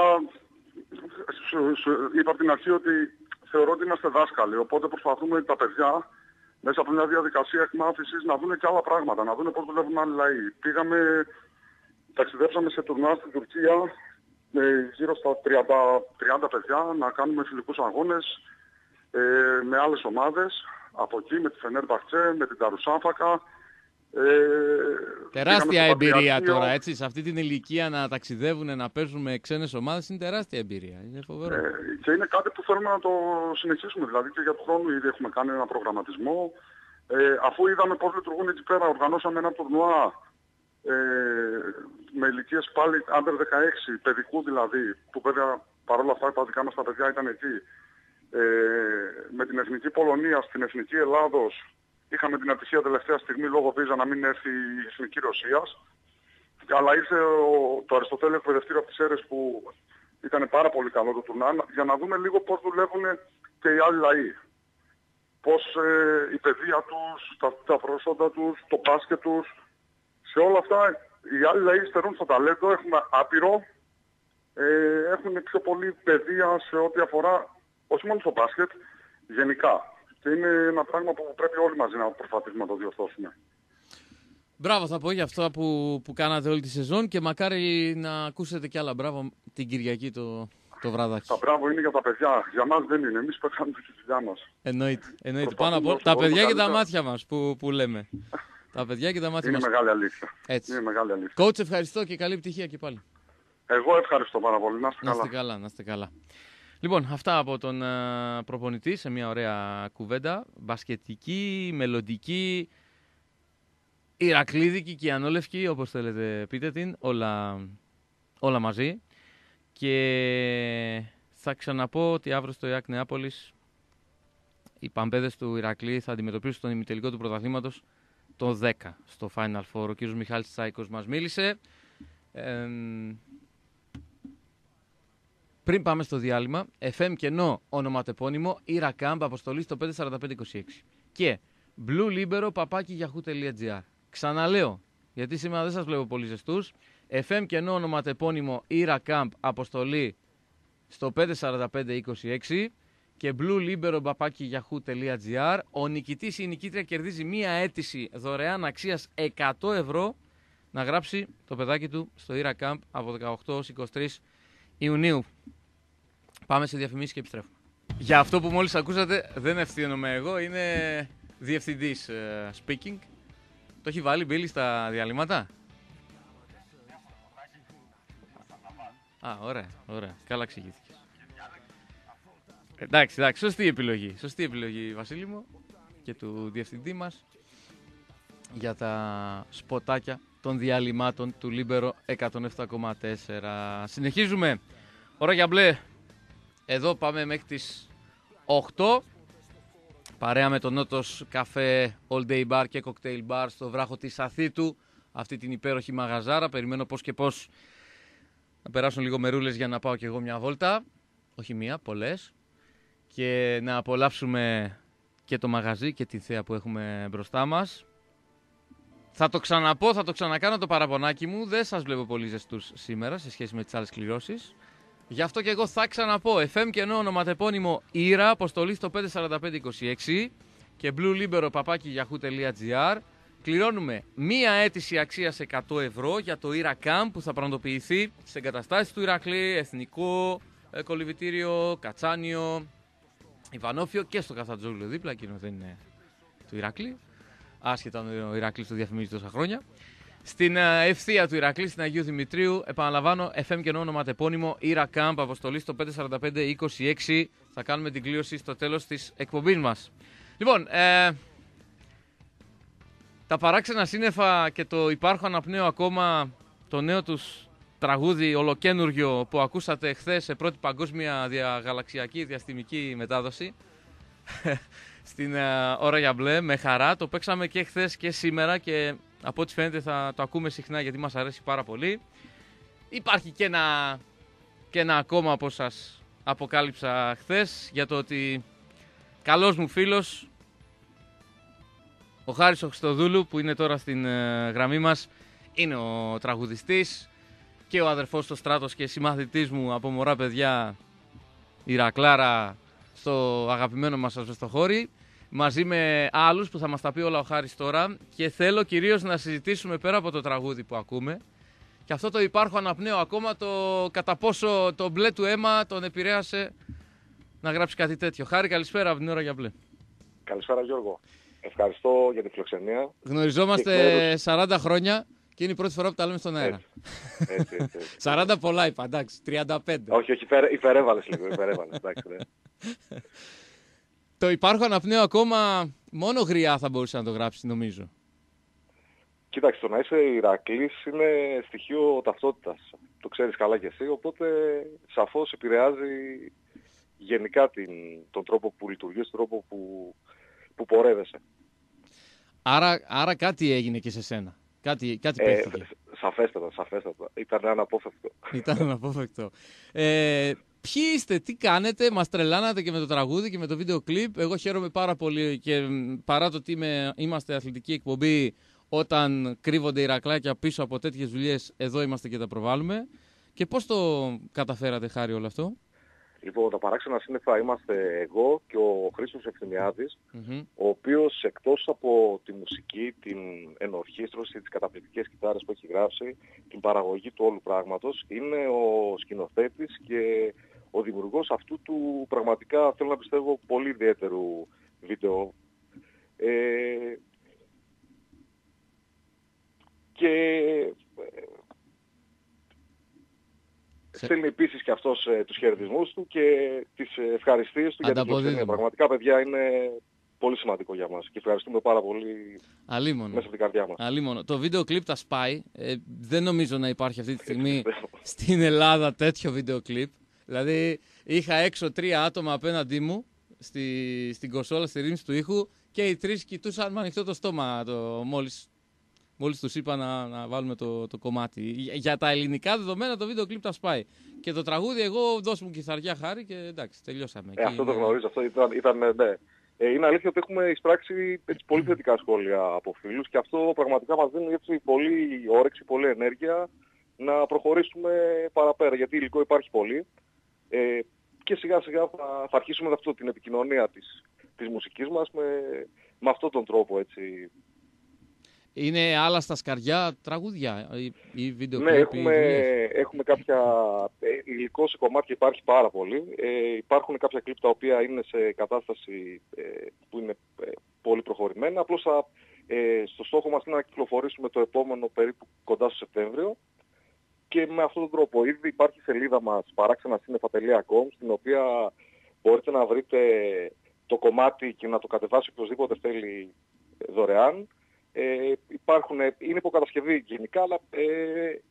σου, σου, είπα από την αρχή ότι θεωρώ ότι είμαστε δάσκαλοι. Οπότε προσπαθούμε τα παιδιά μέσα από μια διαδικασία εκμάθησης να δουν και άλλα πράγματα, να δουν πώς δουλεύουν άλλοι λαοί. Πήγαμε, ταξιδέψαμε σε τουρνουά στην Τουρκία ε, γύρω στα 30, 30 παιδιά να κάνουμε φιλικούς αγώνες ε, με άλλες ομάδες. Από εκεί με τη Φενέρ Μπαχτσέ, με την Ταρουσάφακα. Ε, Τεράστια πήγαμε στο εμπειρία Πατριαρχείο. τώρα, έτσι. Σε αυτή την ηλικία να ταξιδεύουν, να παίζουν με ξένες ομάδες είναι τεράστια εμπειρία. Είναι φοβερό. Ε, και είναι κάτι που θέλουμε να το συνεχίσουμε. Δηλαδή και για τον χρόνο ήδη έχουμε κάνει ένα προγραμματισμό. Ε, αφού είδαμε πώς λειτουργούν εκεί πέρα, οργανώσαμε ένα τουρνουά ε, με ηλικίες πάλι under 16, παιδικού δηλαδή, που βέβαια παρόλα αυτά τα δικά μας τα παιδιά ήταν εκεί. Ε, με την Εθνική Πολωνία στην Εθνική Ελλάδος είχαμε την ατυχία τελευταία στιγμή λόγω βίζα να μην έρθει η Εθνική Ρωσίας. Αλλά ήρθε ο, το Αριστοτέλειο εκπαιδευτήριο από τις αίρες που ήταν πάρα πολύ καλό το τουρνά για να δούμε λίγο πώς δουλεύουν και οι άλλοι λαοί. Πώς ε, η παιδεία τους, τα, τα προσόντα τους, το μπάσκετ τους, σε όλα αυτά οι άλλοι λαοί στερούν στο ταλέντο, έχουμε άπειρο, ε, έχουν πιο πολύ παιδεία σε ό,τι αφορά όχι μόνο στο μπάσκετ, γενικά. Και είναι ένα πράγμα που πρέπει όλοι μαζί να προσπαθήσουμε να το διορθώσουμε. Μπράβο θα πω για αυτό που, που κάνατε όλη τη σεζόν και μακάρι να ακούσετε κι άλλα μπράβο την Κυριακή το, το βραδάκι. Τα μπράβο είναι για τα παιδιά. Για μας δεν είναι. Εμείς πετάμε τη δουλειά μας. Εννοείται. εννοείται. Προσπαθούμε Πάνω από όλα. όσο Τα μπορούμε παιδιά και τα καλύτερα. μάτια μας που, που λέμε. τα παιδιά και τα μάτια Είναι μας. μεγάλη αλήθεια. Έτσι. Είναι μεγάλη αλήθεια. Coach, ευχαριστώ και καλή επιτυχία και πάλι. Εγώ ευχαριστώ πάρα πολύ. Να είστε Να καλά. είστε καλά, να είστε καλά. Λοιπόν, αυτά από τον ε, προπονητή σε μια ωραία κουβέντα. Μπασκετική, μελλοντική, Ηρακλήδικη και Ανόλευκη, όπως θέλετε πείτε την, όλα, όλα μαζί. Και θα ξαναπώ ότι αύριο στο ΙΑΚ Νεάπολης οι Παμπέδες του Ηρακλή θα αντιμετωπίσουν τον ημιτελικό του πρωταθλήματος το 10 στο Final Four. Ο κύριος Μιχάλης Τσάικος μας μίλησε. Ε, πριν πάμε στο διάλειμμα, FM κενό ονοματεπώνυμο Ira Camp αποστολή στο 54526 και Blue Libero παπάκι yahoo.gr. Ξαναλέω, γιατί σήμερα δεν σας βλέπω πολύ ζεστούς. FM κενό ονοματεπώνυμο Ira Camp αποστολή στο 54526 και Blue Libero παπάκι yahoo.gr. Ο νικητής ή η νικήτρια κερδίζει μία αίτηση δωρεάν αξίας 100 ευρώ να γράψει το παιδάκι του στο Ira Camp από 18 23 Ιουνίου. Πάμε σε διαφημίσεις και επιστρέφουμε. Για αυτό που μόλις ακούσατε δεν ευθύνομαι εγώ, είναι διευθυντής uh, speaking. Το έχει βάλει Μπίλι στα διαλείμματα; Α, ωραία, ωραία. Καλά εξηγήθηκε. Εντάξει, εντάξει, σωστή επιλογή. Σωστή επιλογή, Βασίλη μου, και του διευθυντή μας για τα σποτάκια των διαλειμμάτων του Λίμπερο 107,4. Συνεχίζουμε. Ώρα για μπλε. Εδώ πάμε μέχρι τις 8. Παρέα με τον Νότος Καφέ All Day Bar και Cocktail Bar στο βράχο της Αθήτου. Αυτή την υπέροχη μαγαζάρα. Περιμένω πώς και πώς να περάσουν λίγο μερούλες για να πάω και εγώ μια βόλτα. Όχι μία, πολλές. Και να απολαύσουμε και το μαγαζί και τη θέα που έχουμε μπροστά μας. Θα το ξαναπώ, θα το ξανακάνω το παραπονάκι μου. Δεν σας βλέπω πολύ ζεστούς σήμερα σε σχέση με τις άλλες κληρώσεις. Γι' αυτό και εγώ θα ξαναπώ. FM και ενώ ονοματεπώνυμο Ήρα, αποστολή στο 54526 και Blue Libero παπάκι yahoo.gr. Κληρώνουμε μία αίτηση αξίας 100 ευρώ για το Ήρα Camp που θα πραγματοποιηθεί σε εγκαταστάσεις του Ηρακλή, Εθνικό ε, Κολυβητήριο, Κατσάνιο, Ιβανόφιο και στο Καφτατζόγλιο δίπλα, εκείνο δεν είναι του Ηρακλή. Άσχετα ο Ηρακλής το διαφημίζει τόσα χρόνια. Στην ε, ευθεία του Ηρακλή, στην Αγίου Δημητρίου, επαναλαμβάνω, FM και ονοματεπώνυμο Ήρα Camp, αποστολή στο 545-26. Θα κάνουμε την κλήρωση στο τέλος της εκπομπής μας. Λοιπόν, ε, τα παράξενα σύννεφα και το υπάρχον αναπνέω ακόμα το νέο τους τραγούδι ολοκένουργιο που ακούσατε χθες σε πρώτη παγκόσμια διαγαλαξιακή διαστημική μετάδοση στην uh, ώρα για μπλε με χαρά. Το παίξαμε και χθες και σήμερα και από ό,τι φαίνεται θα το ακούμε συχνά γιατί μας αρέσει πάρα πολύ. Υπάρχει και ένα, και ένα ακόμα που σας αποκάλυψα χθες για το ότι καλός μου φίλος ο Χάρης Οχστοδούλου που είναι τώρα στην ε, γραμμή μας είναι ο τραγουδιστής και ο αδερφός στο στράτος και συμμαθητής μου από μωρά παιδιά η Ρακλάρα στο αγαπημένο μας ασβεστοχώρι μαζί με άλλους που θα μας τα πει όλα ο Χάρης τώρα και θέλω κυρίως να συζητήσουμε πέρα από το τραγούδι που ακούμε και αυτό το υπάρχω αναπνέω ακόμα το κατά πόσο το μπλε του αίμα τον επηρέασε να γράψει κάτι τέτοιο. Χάρη καλησπέρα από την ώρα για μπλε. Καλησπέρα Γιώργο. Ευχαριστώ για την φιλοξενία. Γνωριζόμαστε 40 χρόνια και είναι η πρώτη φορά που τα λέμε στον αέρα. Έτσι, έτσι, έτσι. 40 πολλά είπα, εντάξει, 35. όχι, όχι, υπερέβαλες λίγο, υπερέβαλες, εντάξει, ναι. Το υπάρχω αναπνέω ακόμα μόνο γριά θα μπορούσε να το γράψει νομίζω. Κοίταξε, το να είσαι Ηρακλής είναι στοιχείο ταυτότητας. Το ξέρεις καλά κι εσύ, οπότε σαφώς επηρεάζει γενικά την, τον τρόπο που λειτουργείς, τον τρόπο που, που πορεύεσαι. Άρα, άρα κάτι έγινε και σε σένα. Κάτι, κάτι ε, Σαφέστατα, σαφέστατα. Ήταν αναπόφευκτο. Ήταν αναπόφευκτο. Ε, Ποιοι είστε, τι κάνετε, μας τρελάνατε και με το τραγούδι και με το βίντεο κλιπ. Εγώ χαίρομαι πάρα πολύ και παρά το ότι είμαστε αθλητική εκπομπή, όταν κρύβονται οι ρακλάκια πίσω από τέτοιες δουλειές, εδώ είμαστε και τα προβάλλουμε. Και πώς το καταφέρατε χάρη όλο αυτό; Λοιπόν, τα παράξενα σύννεφα είμαστε εγώ και ο Χρήστος Ευθυμιάδης, ο οποίος εκτός από τη μουσική, την ενορχίστρωση, τις καταπληκτικές κιθάρες που έχει γράψει, την παραγωγή του όλου πράγματος, είναι ο σκηνοθέτης και ο δημιουργός αυτού του πραγματικά θέλω να πιστεύω πολύ ιδιαίτερου βίντεο. Ε, και ε, στέλνει επίσης και αυτός ε, τους χαιρετισμούς του και τις ευχαριστίες του για την Πραγματικά παιδιά είναι πολύ σημαντικό για μας και ευχαριστούμε πάρα πολύ Αλίμονο. μέσα από την καρδιά μας. Αλίμονο. Το βίντεο κλιπ τα σπάει. Ε, δεν νομίζω να υπάρχει αυτή τη στιγμή στην Ελλάδα τέτοιο βίντεο κλιπ. Δηλαδή είχα έξω τρία άτομα απέναντί μου στη, στην κοσόλα, στη ρύθμιση του ήχου και οι τρεις κοιτούσαν με ανοιχτό το στόμα το, μόλις, μόλις τους είπα να, να βάλουμε το, το κομμάτι. Για, τα ελληνικά δεδομένα το βίντεο κλιπ τα σπάει. Και το τραγούδι εγώ δώσ' μου κιθαριά χάρη και εντάξει τελειώσαμε. Ε, αυτό το γνωρίζω, αυτό ήταν, ήταν ναι. Ε, είναι αλήθεια ότι έχουμε εισπράξει έτσι, πολύ θετικά σχόλια από φίλους και αυτό πραγματικά μας δίνει έτσι, πολύ όρεξη, πολύ ενέργεια να προχωρήσουμε παραπέρα γιατί υλικό υπάρχει πολύ ε, και σιγά σιγά θα, θα αρχίσουμε αυτό την επικοινωνία της, της μουσικής μας με, με αυτόν τον τρόπο έτσι. Είναι άλλα στα σκαριά τραγούδια ή, ή βίντεο Ναι, έχουμε, έχουμε κάποια ε, υλικό σε κομμάτια υπάρχει πάρα πολύ. Ε, υπάρχουν κάποια κλιπ τα οποία είναι σε κατάσταση ε, που είναι ε, πολύ προχωρημένα. Απλώς θα, ε, στο στόχο μας είναι να κυκλοφορήσουμε το επόμενο περίπου κοντά στο Σεπτέμβριο και με αυτόν τον τρόπο. Ήδη υπάρχει σελίδα μας παράξενασύννεφα.com στην οποία μπορείτε να βρείτε το κομμάτι και να το κατεβάσει οποιοδήποτε θέλει δωρεάν. Ε, υπάρχουν, είναι υποκατασκευή γενικά, αλλά ε,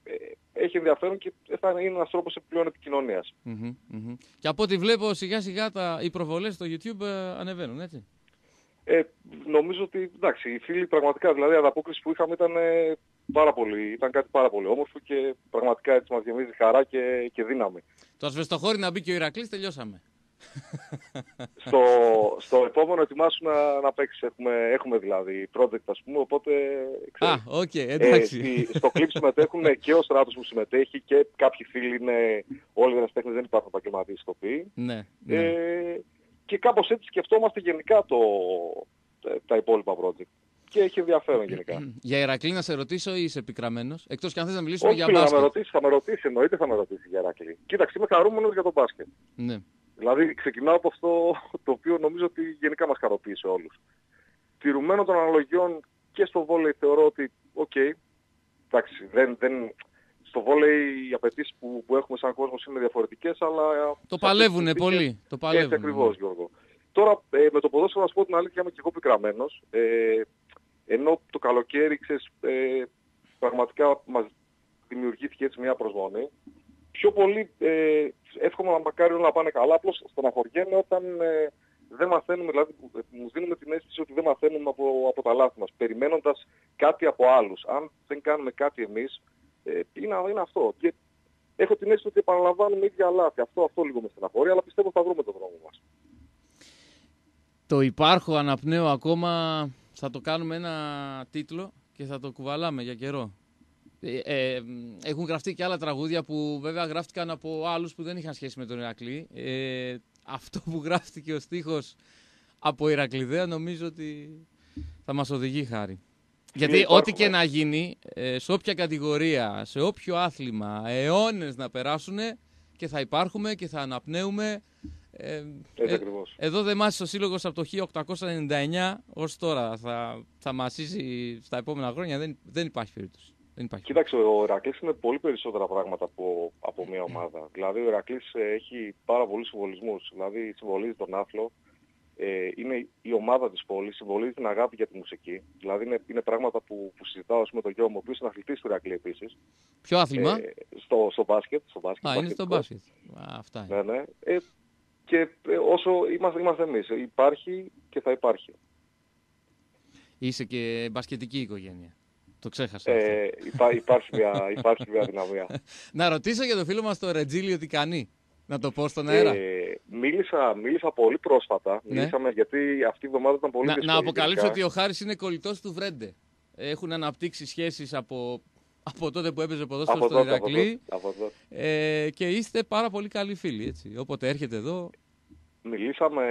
ε, έχει ενδιαφέρον και θα είναι ένας τρόπος επιπλέον επικοινωνίας. Mm-hmm, mm-hmm. Και από ό,τι βλέπω σιγά σιγά τα, οι προβολές στο YouTube ε, ανεβαίνουν, έτσι. Ε, νομίζω ότι εντάξει, οι φίλοι πραγματικά, δηλαδή η ανταπόκριση που είχαμε ήταν ε, πάρα πολύ, ήταν κάτι πάρα πολύ όμορφο και πραγματικά έτσι μας γεμίζει χαρά και, και δύναμη. Το ασβεστοχώρι να μπει και ο Ηρακλής τελειώσαμε. στο, στο επόμενο ετοιμάσου να, να παίξεις. Έχουμε, έχουμε δηλαδή project ας πούμε, οπότε... Ξέρεις, Α, OK, okay, εντάξει. Ε, στο κλιπ συμμετέχουν και ο Στράτος που συμμετέχει και κάποιοι φίλοι είναι... Όλοι ερασιτέχνες δεν υπάρχουν επαγγελματίες ηθοποιοί. Ναι, ναι. Ε, και κάπως έτσι σκεφτόμαστε γενικά το, τα υπόλοιπα project. Και έχει ενδιαφέρον γενικά. Για Ηρακλή να σε ρωτήσω ή είσαι πικραμένος, εκτός και αν θες να μιλήσουμε Όχι, για μπάσκετ. θα με ρωτήσει, θα με ρωτήσει, εννοείται θα με ρωτήσει για Ηρακλή. Κοίταξε, είμαι χαρούμενος για το μπάσκετ. Ναι. Δηλαδή ξεκινάω από αυτό το οποίο νομίζω ότι γενικά μας χαροποίησε όλους. Τηρουμένων των αναλογιών και στο βόλεϊ θεωρώ ότι, OK, okay, εντάξει, δεν, δεν, στο βόλεϊ οι απαιτήσεις που, που έχουμε σαν κόσμος είναι διαφορετικές, αλλά... Το παλεύουν πολύ. Το παλεύουν. Έτσι ακριβώς, Γιώργο. Τώρα, ε, με το ποδόσφαιρο, να σου πω την αλήθεια, είμαι και εγώ πικραμένος. Ε, ενώ το καλοκαίρι, ξέρεις, ε, πραγματικά μας δημιουργήθηκε έτσι μια προσμονή. Πιο πολύ ε, εύχομαι να μακάρι όλα να πάνε καλά, απλώς στεναχωριέμαι όταν ε, δεν μαθαίνουμε, δηλαδή μου δίνουμε την αίσθηση ότι δεν μαθαίνουμε από, από τα λάθη μας, περιμένοντας κάτι από άλλους. Αν δεν κάνουμε κάτι εμείς, ε, είναι, είναι αυτό. Και έχω την αίσθηση ότι επαναλαμβάνουμε ίδια λάθη. Αυτό, αυτό λίγο με στεναχωρεί, αλλά πιστεύω θα βρούμε τον δρόμο μας. Το υπάρχω αναπνέω ακόμα, θα το κάνουμε ένα τίτλο και θα το κουβαλάμε για καιρό. Ε, ε, έχουν γραφτεί και άλλα τραγούδια που βέβαια γράφτηκαν από άλλους που δεν είχαν σχέση με τον Ηρακλή. Ε, αυτό που γράφτηκε ο στίχος από Ηρακλειδέα νομίζω ότι θα μας οδηγεί χάρη. Γιατί ό,τι και να γίνει, ε, σε όποια κατηγορία, σε όποιο άθλημα, αιώνες να περάσουν και θα υπάρχουμε και θα αναπνέουμε. Ε, Έτσι ε, εδώ δεν μάθεις ο σύλλογος από το 1899 ως τώρα. Θα, θα μασίσει στα επόμενα χρόνια. Δεν, δεν υπάρχει περίπτωση. Κοίταξε, ο Ηρακλής είναι πολύ περισσότερα πράγματα από, από μια ομάδα. Δηλαδή ο Ηρακλής ε, έχει πάρα πολλούς συμβολισμούς. Δηλαδή συμβολίζει τον άθλο, ε, είναι η ομάδα της πόλης, συμβολίζει την αγάπη για τη μουσική. Δηλαδή είναι, είναι πράγματα που, που συζητάω με τον γιο μου, ο οποίος είναι αθλητής του Ηρακλή επίσης. Ποιο άθλημα; Ε, στο, στο μπάσκετ. Στο μπάσκετ Α, είναι στο μπάσκετ. Α, αυτά είναι. Ναι, ναι. Ε, και ε, όσο είμαστε, είμαστε εμείς, υπάρχει και θα υπάρχει. Είσαι και μπασκετική οικογένεια. Το ξέχασα. Ε, υπά, υπάρχει, μια, υπάρχει μια δυναμία. να ρωτήσω για το φίλο μας το Ρετζίλιο τι κάνει. Να το πω στον αέρα. Ε, μίλησα, μίλησα πολύ πρόσφατα. Ναι. Μίλησαμε γιατί αυτή η εβδομάδα ήταν πολύ να, δύσκολη. Να αποκαλύψω ότι ο Χάρης είναι κολλητός του Βρέντε. Έχουν αναπτύξει σχέσεις από, από τότε που έπαιζε ποδόσφαιρο στον Ηρακλή. Ε, και είστε πάρα πολύ καλοί φίλοι. Έτσι. Όποτε έρχεται εδώ... Μιλήσαμε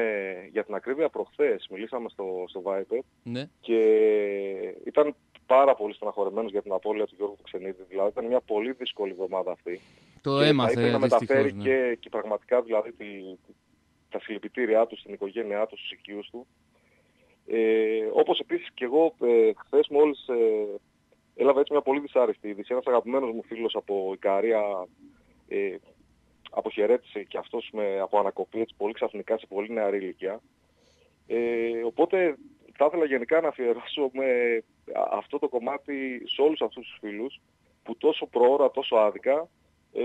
για την ακρίβεια προχθές, μιλήσαμε στο, στο Viper ναι. και ήταν πάρα πολύ στεναχωρημένος για την απώλεια του Γιώργου Ξενίδη. Δηλαδή ήταν μια πολύ δύσκολη εβδομάδα αυτή. Το και έμαθε να μεταφέρει ναι. και, και πραγματικά δηλαδή τη, τα συλληπιτήριά τους στην οικογένειά τους, στους οικείους του. Ε, όπως επίσης και εγώ ε, χθες μόλις ε, έλαβα έτσι μια πολύ δυσάρεστη είδηση. Ένας αγαπημένος μου φίλος από Ικαρία ε, αποχαιρέτησε και αυτός με, από ανακοπή έτσι πολύ ξαφνικά σε πολύ νεαρή ηλικία. Ε, οπότε θα ήθελα γενικά να αφιερώσω με αυτό το κομμάτι σε όλους αυτούς τους φίλους που τόσο προώρα, τόσο άδικα ε,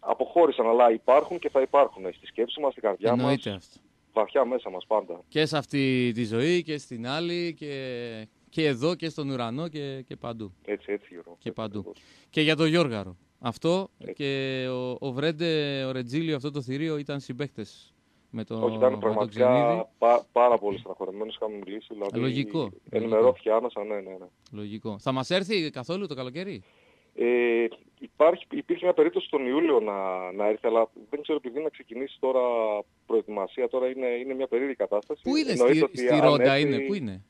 αποχώρησαν, αλλά υπάρχουν και θα υπάρχουν στη σκέψη μας, στην καρδιά Εννοείται μας, αυτό. βαθιά μέσα μας πάντα. Και σε αυτή τη ζωή και στην άλλη και, και εδώ και στον ουρανό και, και παντού. Έτσι, έτσι, Γιώργο. Και Έτσι, παντού. ακριβώς. Και για τον Γιώργαρο. Αυτό Έτσι. και ο, ο Βρέντε, ο Ρετζίλιο, αυτό το θηρίο ήταν συμπαίκτες με το, Όχι, ήταν με το Ξενίδη. πραγματικά πά, πάρα πολύ στεναχωρημένος, είχαμε μιλήσει. Δηλαδή, Λογικό, Ενημερώθηκε άμεσα, ναι, ναι, ναι. Λογικό. Θα μας έρθει καθόλου το καλοκαίρι; Ε, υπάρχει, υπήρχε μια περίπτωση τον Ιούλιο να, να έρθει, αλλά δεν ξέρω επειδή να ξεκινήσει τώρα προετοιμασία, τώρα είναι, είναι μια περίεργη κατάσταση. Πού είναι, Εννοείται στη, ότι στη αν Ρόντα έρθει- είναι, πού είναι;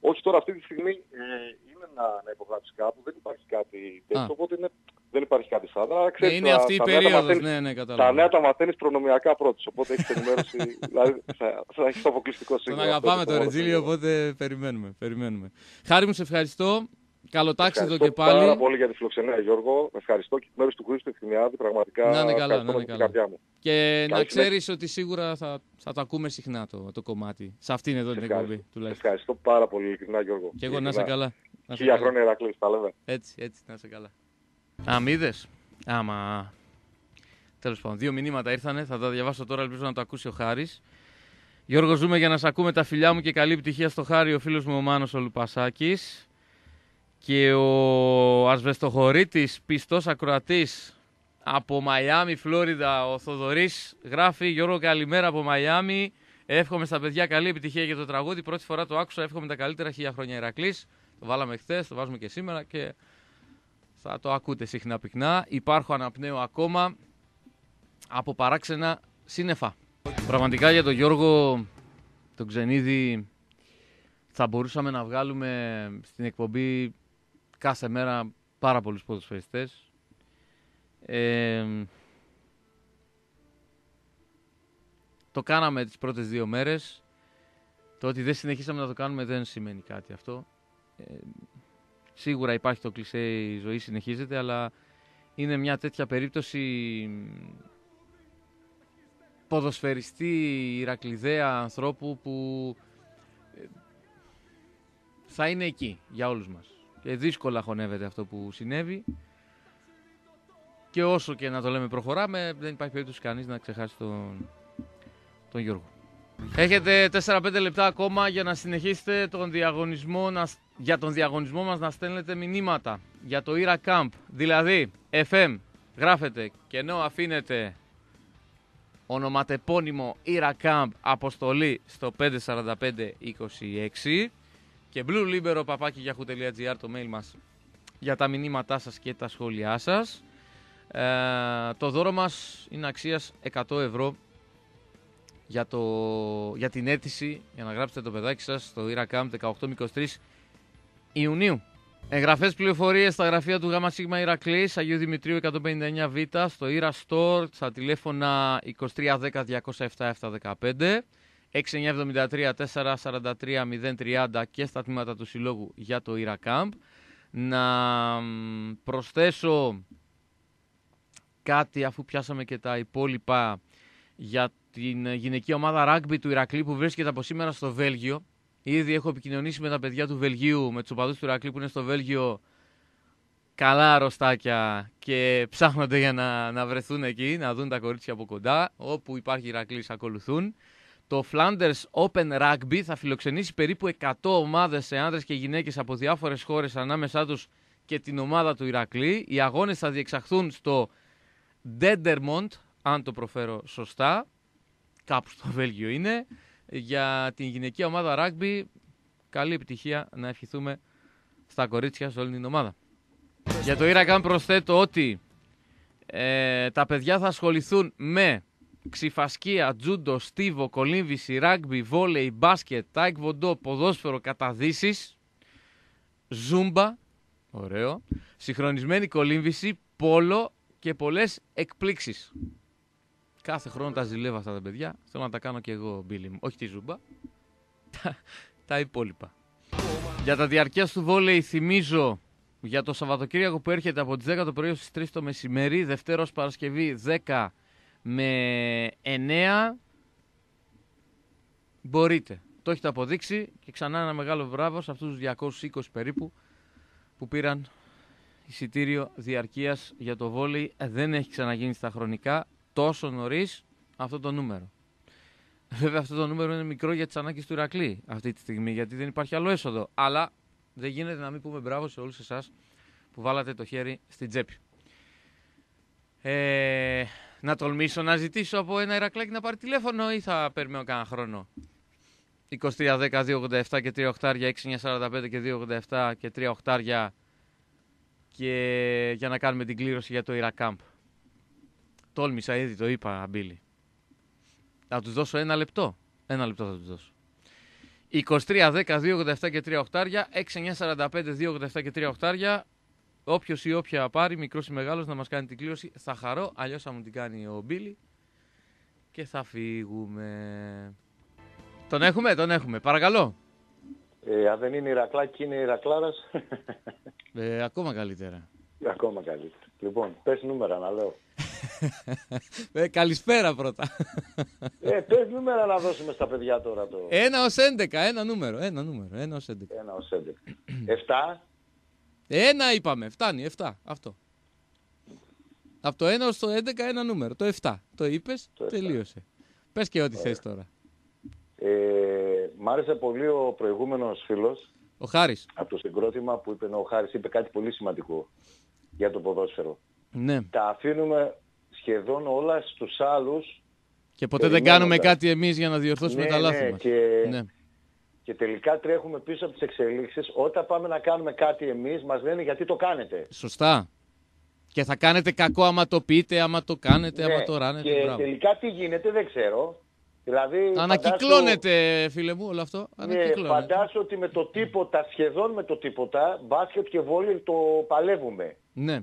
Όχι τώρα αυτή τη στιγμή ε, είναι να, να υπογράψεις κάπου, δεν υπάρχει κάτι τέτοιο, Α. οπότε είναι, δεν υπάρχει κάτι σαν. Αλλά Ναι, ξέρεις, είναι τα- αυτή η τα νέα τα περίοδος, μαθαίνεις- ναι, ναι, Τα κατάλαβα. νέα τα μαθαίνεις προνομιακά πρώτος, οπότε έχεις ενημέρωση, δηλαδή θα, θα έχεις το αποκλειστικό Τον σίγουρα. αγαπάμε αυτό τον το Ρετζίλιο, μόνο οπότε περιμένουμε, περιμένουμε. Χάρη μου, σε ευχαριστώ. Καλό τάξιδο Ευχαριστώ και πάλι. πάρα πολύ για τη φιλοξενία, Γιώργο. Ευχαριστώ και εκ μέρους του Χρήστου Ευθυμιάδη. Πραγματικά Να είναι καλά, ευχαριστώ να είναι με την καλά. καρδιά μου. Και να Καλή ξέρεις ότι σίγουρα θα, θα το ακούμε συχνά το, το κομμάτι. Σε αυτήν εδώ την Ευχαριστώ. εκπομπή τουλάχιστον. Ευχαριστώ πάρα πολύ, ειλικρινά, Γιώργο. Και εγώ να είσαι Ειλικρινά. καλά. Να είσαι Χίλια καλά. χρόνια Ηρακλής, τα λέμε. Έτσι, έτσι, να είσαι καλά. Α, μ' είδες; Άμα. Τέλος πάντων, δύο μηνύματα ήρθανε. Θα τα διαβάσω τώρα, ελπίζω να το ακούσει ο Χάρης. Γιώργο, ζούμε για να σε ακούμε τα φιλιά μου και καλή επιτυχία στο Χάρη, ο φίλος μου ο Μάνος ο Λουπασάκης. Και ο ασβεστοχωρήτης πιστός ακροατής από Μαϊάμι, Φλόριδα, ο Θοδωρής γράφει Γιώργο καλημέρα από Μαϊάμι. Εύχομαι στα παιδιά καλή επιτυχία για το τραγούδι. Πρώτη φορά το άκουσα. Εύχομαι τα καλύτερα χίλια χρόνια Ηρακλής. Το βάλαμε χθες, το βάζουμε και σήμερα και θα το ακούτε συχνά πυκνά. Υπάρχω αναπνέω ακόμα από παράξενα σύννεφα. Πραγματικά για τον Γιώργο τον Ξενίδη θα μπορούσαμε να βγάλουμε στην εκπομπή κάθε μέρα πάρα πολλούς ποδοσφαιριστές. Ε, το κάναμε τις πρώτες δύο μέρες. Το ότι δεν συνεχίσαμε να το κάνουμε δεν σημαίνει κάτι αυτό. Ε, σίγουρα υπάρχει το κλισέ η ζωή συνεχίζεται, αλλά είναι μια τέτοια περίπτωση μ, ποδοσφαιριστή Ηρακλειδαία ανθρώπου που ε, θα είναι εκεί για όλους μας. Και δύσκολα χωνεύεται αυτό που συνέβη. Και όσο και να το λέμε προχωράμε, δεν υπάρχει περίπτωση κανείς να ξεχάσει τον, τον Γιώργο. Έχετε 4-5 λεπτά ακόμα για να συνεχίσετε τον διαγωνισμό, να, για τον διαγωνισμό μας να στέλνετε μηνύματα για το Ira Camp. Δηλαδή, FM, γράφετε και ενώ αφήνετε ονοματεπώνυμο Ira Camp αποστολή στο 54526 και Blue Libero papakiyahoo.gr το mail μας για τα μηνύματά σας και τα σχόλιά σας. Ε, το δώρο μας είναι αξίας 100 ευρώ για, το, για την αίτηση για να γράψετε το παιδάκι σας στο Iracamp 18 με 23 Ιουνίου. Εγγραφές πληροφορίες στα γραφεία του ΓΣ Ηρακλής, Αγίου Δημητρίου 159Β, στο Ira Store, στα τηλέφωνα 2310 207 715, 6973 443 030 και στα τμήματα του Συλλόγου για το Iracamp. Να μ, προσθέσω κάτι αφού πιάσαμε και τα υπόλοιπα για την γυναική ομάδα ράγκμπι του Ηρακλή που βρίσκεται από σήμερα στο Βέλγιο. Ήδη έχω επικοινωνήσει με τα παιδιά του Βελγίου, με τους οπαδούς του Ηρακλή που είναι στο Βέλγιο. Καλά αρρωστάκια και ψάχνονται για να, να βρεθούν εκεί, να δουν τα κορίτσια από κοντά. Όπου υπάρχει Ηρακλής ακολουθούν. Το Flanders Open Rugby θα φιλοξενήσει περίπου 100 ομάδες σε άνδρες και γυναίκες από διάφορες χώρες ανάμεσά τους και την ομάδα του Ηρακλή. Οι αγώνες θα διεξαχθούν στο Dendermonde, αν το προφέρω σωστά, κάπου στο Βέλγιο είναι, για την γυναικεία ομάδα rugby. Καλή επιτυχία να ευχηθούμε στα κορίτσια σε όλη την ομάδα. Για το Ιρακάν προσθέτω ότι ε, τα παιδιά θα ασχοληθούν με ξυφασκία, τζούντο, στίβο, κολύμβηση, ράγκμπι, βόλεϊ, μπάσκετ, τάικ βοντό, ποδόσφαιρο, καταδύσεις, ζούμπα, ωραίο, συγχρονισμένη κολύμβηση, πόλο και πολλές εκπλήξεις. Κάθε χρόνο τα ζηλεύω αυτά τα παιδιά. Θέλω να τα κάνω και εγώ, Μπίλι μου. Όχι τη ζούμπα. Τα, τα υπόλοιπα. Για τα διαρκεία του βόλεϊ θυμίζω για το Σαββατοκύριακο που έρχεται από τις 10 το πρωί στις 3 το μεσημέρι, Δευτέρα ως Παρασκευή 10 με 9 μπορείτε. Το έχετε αποδείξει και ξανά ένα μεγάλο μπράβο σε αυτούς τους 220 περίπου που πήραν εισιτήριο διαρκείας για το βόλεϊ. Ε, δεν έχει ξαναγίνει στα χρονικά τόσο νωρίς αυτό το νούμερο. Βέβαια αυτό το νούμερο είναι μικρό για τις ανάγκες του Ηρακλή αυτή τη στιγμή γιατί δεν υπάρχει άλλο έσοδο. Αλλά δεν γίνεται να μην πούμε μπράβο σε όλους εσάς που βάλατε το χέρι στην τσέπη. Ε, να τολμήσω να ζητήσω από ένα Ηρακλάκι να πάρει τηλέφωνο ή θα περιμένω κανένα χρόνο; 23, 10, 2, 87 και 3 οχτάρια, 6, 9, 45 και 2, 87 και 3 οχτάρια και για να κάνουμε την κλήρωση για το Ιρακάμπ. Τόλμησα ήδη, το είπα, Μπίλι. Θα τους δώσω ένα λεπτό. Ένα λεπτό θα τους δώσω. 23, 10, 2, 87 και 3 οχτάρια, 6, 9, 45, 2, 87 και 3 οχτάρια. Όποιος ή όποια πάρει, μικρός ή μεγάλος, να μας κάνει την κλήρωση, θα χαρώ. Αλλιώς θα μου την κάνει ο Μπίλι και θα φύγουμε. Τον έχουμε, τον έχουμε. Παρακαλώ. Ε, αν δεν είναι Ηρακλάκη, είναι Ηρακλάρας. Ε, ακόμα καλύτερα. ακόμα καλύτερα. Λοιπόν, πες νούμερα να λέω. ε, καλησπέρα πρώτα. ε, πες νούμερα να δώσουμε στα παιδιά τώρα. Το... 1 ως 11, ένα νούμερο, ένα νούμερο, 1 ως 11. 1 ως 11. 7. Ένα είπαμε, φτάνει, 7, αυτό. Από το 1 ως το 11 ένα νούμερο, το 7. Το είπες, το τελείωσε. Πες και ό,τι θες τώρα. Ε, μ' άρεσε πολύ ο προηγούμενος φίλος. Ο Χάρης. Από το συγκρότημα που είπε ο Χάρης είπε κάτι πολύ σημαντικό για το ποδόσφαιρο. Ναι. Τα αφήνουμε σχεδόν όλα στους άλλους. Και ποτέ δεν κάνουμε κάτι εμείς για να διορθώσουμε ναι, τα λάθη ναι, μας. Και, ναι. Και τελικά τρέχουμε πίσω από τις εξελίξεις. Όταν πάμε να κάνουμε κάτι εμείς μας λένε γιατί το κάνετε. Σωστά. Και θα κάνετε κακό άμα το πείτε, άμα το κάνετε, ναι. άμα το ράνετε. Και μπράβο. τελικά τι γίνεται δεν ξέρω. Δηλαδή, Ανακυκλώνεται, φαντάσου... φίλε μου, όλο αυτό. Ναι, φαντάσου ότι με το τίποτα, σχεδόν με το τίποτα, μπάσκετ και βόλιο το παλεύουμε. Ναι.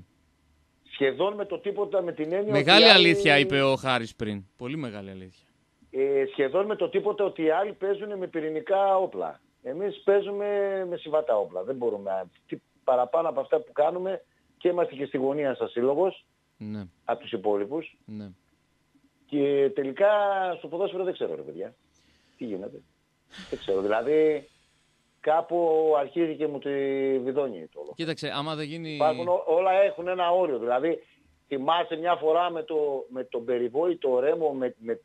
Σχεδόν με το τίποτα, με την έννοια Μεγάλη ότι αλήθεια άλλοι... είπε ο Χάρης πριν. Πολύ μεγάλη αλήθεια. Ε, σχεδόν με το τίποτα ότι οι άλλοι παίζουν με πυρηνικά όπλα. Εμείς παίζουμε με συμβατά όπλα. Δεν μπορούμε. Τι παραπάνω από αυτά που κάνουμε και είμαστε και στη γωνία σας σύλλογος ναι. από τους υπόλοιπους. Ναι. Και τελικά στο ποδόσφαιρο δεν ξέρω ρε παιδιά. Τι γίνεται. δεν ξέρω. Δηλαδή κάπου αρχίζει και μου τη βιδώνει το όλο. Κοίταξε, άμα δεν γίνει... Υπάρχουν, όλα έχουν ένα όριο. Δηλαδή θυμάσαι μια φορά με, το, με τον περιβόητο ρέμο, με, με,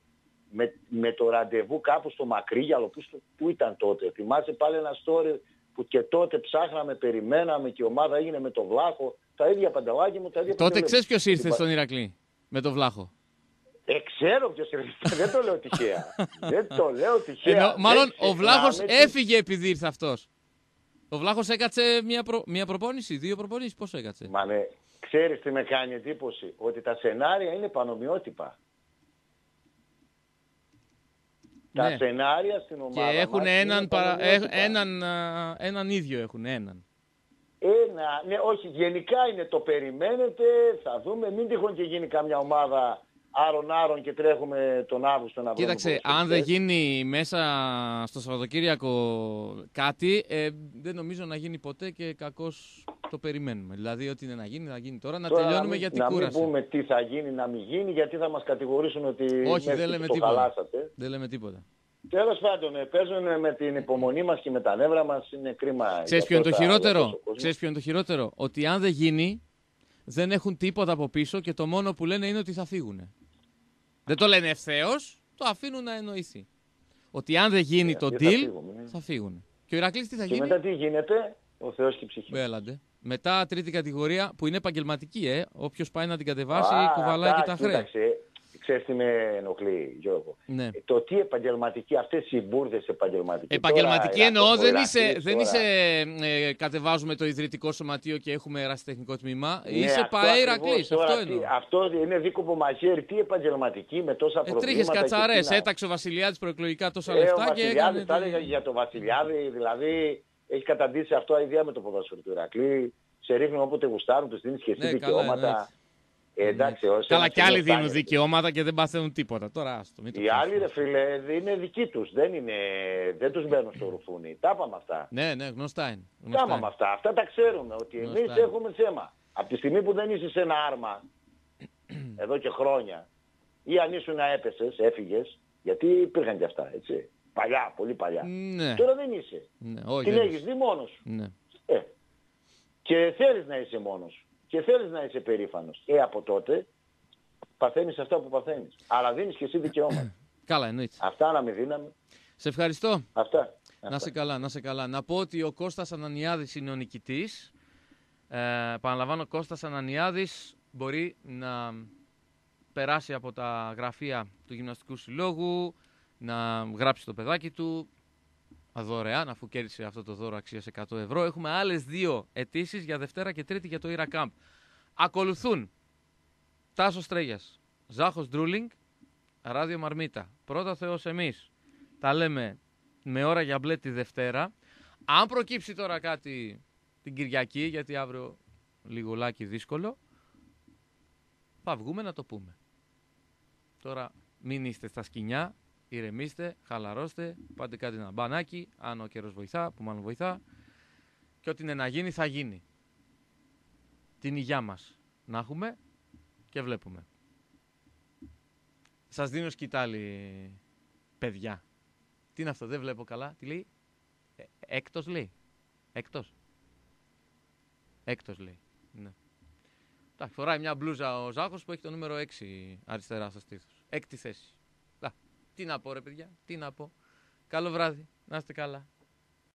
με, με το ραντεβού κάπου στο Μακρύγιαλο. Πού, πού ήταν τότε. Θυμάσαι πάλι ένα story που και τότε ψάχναμε, περιμέναμε και η ομάδα έγινε με το Βλάχο. Τα ίδια παντελάκια μου, τα ίδια Τότε ξέρεις ποιος ήρθε στον Ηρακλή με το Βλάχο; Ε, ξέρω ποιος ήρθε. δεν το λέω τυχαία. δεν το λέω τυχαία. Ενώ, μάλλον ο Βλάχος έφυγε επειδή ήρθε αυτός. Ο Βλάχος έκατσε μια, προ... μια προπόνηση, δύο προπονήσεις, πόσο έκατσε; Μα ναι, ξέρεις τι με κάνει εντύπωση; Ότι τα σενάρια είναι πανομοιότυπα. Τα Ναι. σενάρια στην ομάδα Και έχουν μας έναν, είναι παρα... ε, πανομοιότυπα. έναν, α, έναν ίδιο έχουν, έναν. Ένα, ναι, όχι, γενικά είναι το περιμένετε, θα δούμε, μην τυχόν και γίνει καμιά ομάδα άρον-άρον και τρέχουμε τον Αύγουστο να βρούμε Κοίταξε, αν δεν ποδοσφαιριστές. γίνει μέσα στο Σαββατοκύριακο κάτι, ε, δεν νομίζω να γίνει ποτέ και κακώς το περιμένουμε. Δηλαδή, ό,τι είναι να γίνει, να γίνει τώρα, να Τώρα τελειώνουμε μην- για την να κούραση. μην πούμε τι θα γίνει, να μην γίνει, γιατί θα μας κατηγορήσουν ότι Όχι, μέχρι δεν λέμε το τίποτα. χαλάσατε. Δεν λέμε τίποτα. Τέλος πάντων, ε, παίζουν με την υπομονή μας και με τα νεύρα μας, είναι κρίμα. Ξέρεις για ποιο είναι το τόσα- για χειρότερο. τόσος κόσμος. Ξέρεις ποιο είναι το χειρότερο; Ότι αν δεν γίνει, δεν έχουν τίποτα από πίσω και το μόνο που λένε είναι ότι θα φύγουν. Δεν το λένε ευθέως, το αφήνουν να εννοηθεί. Ότι αν δεν γίνει Ε, το αυτοί θα deal, φύγουν, ναι. θα φύγουν. Και ο Ηρακλής τι θα Και γίνει; μετά τι γίνεται, ο Θεός και η ψυχή. Έλαντε. Μετά τρίτη κατηγορία που είναι επαγγελματική, ε. Όποιος πάει να την κατεβάσει, Α, κουβαλάει και τα αυτά, χρέη. κοίταξε, Ξέρεις τι με ενοχλεί, Γιώργο. Ναι. Ε, Το τι επαγγελματική, αυτές οι μπουρδες επαγγελματικές. Επαγγελματική Τώρα, εννοώ, δεν Ηρακλής, είσαι, δεν τώρα. είσαι ε, κατεβάζουμε το ιδρυτικό σωματείο και έχουμε ερασιτεχνικό τμήμα. Ναι, είσαι αυτό ΠαΕ ακριβώς. Ηρακλής, Τώρα αυτό τι- εννοώ. Αυτό είναι δίκοπο μαχαίρι, τι επαγγελματική με τόσα Ε, προβλήματα. τρίχες και κατσαρές, τι να- έταξε ο Βασιλιάδης προεκλογικά τόσα Ε, ο λεφτά και Βασιλιάδης έκανε... τα τη- έλεγα για τον Βασιλιάδη, δηλαδή έχει καταντήσει αυτό ιδέα με το ποδόσφαιρο του Ηρακλή. Σε ρίχνουν όποτε γουστάρουν, τους δίνεις και εσύ Ναι, καλά, δικαιώματα. Εντάξει. Ε, εντάξει, ως Καλά, ένα κι άλλοι σημείο δίνουν φτάνει. δικαιώματα και δεν παθαίνουν τίποτα. Τώρα άστο, μην το Οι άλλοι, ρε ψάχνεις. φίλε, είναι δικοί τους. Δεν, είναι, δεν τους μπαίνουν στο ρουφούνι. Τα είπαμε αυτά. Ναι, ναι, γνωστά είναι. Τα Γνωστά είπαμε είναι. αυτά. Αυτά τα ξέρουμε. Ότι Γνωστά εμείς είναι. έχουμε θέμα. Από τη στιγμή που δεν είσαι σε ένα άρμα, εδώ και χρόνια, ή αν ήσουν να έπεσες, έφυγες, γιατί υπήρχαν και αυτά, έτσι. Παλιά, πολύ παλιά. Ναι, Τώρα δεν είσαι. ναι, όχι. Την δεν έχεις δει μόνος σου. Ναι. Ε. Και θέλεις να είσαι μόνος σου. Και θέλεις να είσαι περήφανος. Ε, από τότε παθαίνεις αυτά που παθαίνεις. Αλλά δίνεις και εσύ δικαιώματα. Καλά, εννοείται. Αυτά να μην δίναμε. Σε ευχαριστώ. Αυτά. Να σε καλά, να σε καλά. Να πω ότι ο Κώστας Ανανιάδης είναι ο νικητής. Ε, παραλαμβάνω, Κώστας Ανανιάδης μπορεί να περάσει από τα γραφεία του Γυμναστικού Συλλόγου, να γράψει το παιδάκι του, δωρεάν, αφού κέρδισε αυτό το δώρο αξίας 100 ευρώ. Έχουμε άλλες δύο αιτήσεις για Δευτέρα και Τρίτη για το Ira Camp. Ακολουθούν Τάσος Τρέγιας, Ζάχος Ντρούλινγκ, Ράδιο Μαρμίτα. Πρώτα Θεός εμείς. Τα λέμε με ώρα για μπλε τη Δευτέρα. Αν προκύψει τώρα κάτι την Κυριακή, γιατί αύριο λιγολάκι δύσκολο, θα βγούμε να το πούμε. Τώρα μην είστε στα σκηνιά, ηρεμήστε, χαλαρώστε, πάτε κάτι ένα μπανάκι, αν ο καιρός βοηθά, που μάλλον βοηθά, και ό,τι είναι να γίνει θα γίνει. Την υγειά μας να έχουμε και βλέπουμε. Σας δίνω σκητάλη, παιδιά. Τι είναι αυτό, δεν βλέπω καλά. Τι λέει; Ε, έκτος λέει. Έκτος. Έκτος λέει. Ναι. Εντάξει, φοράει μια μπλούζα ο Ζάχος που έχει το νούμερο 6 αριστερά στο στήθος. Έκτη θέση. Τι να πω ρε παιδιά, τι να πω. Καλό βράδυ, να είστε καλά.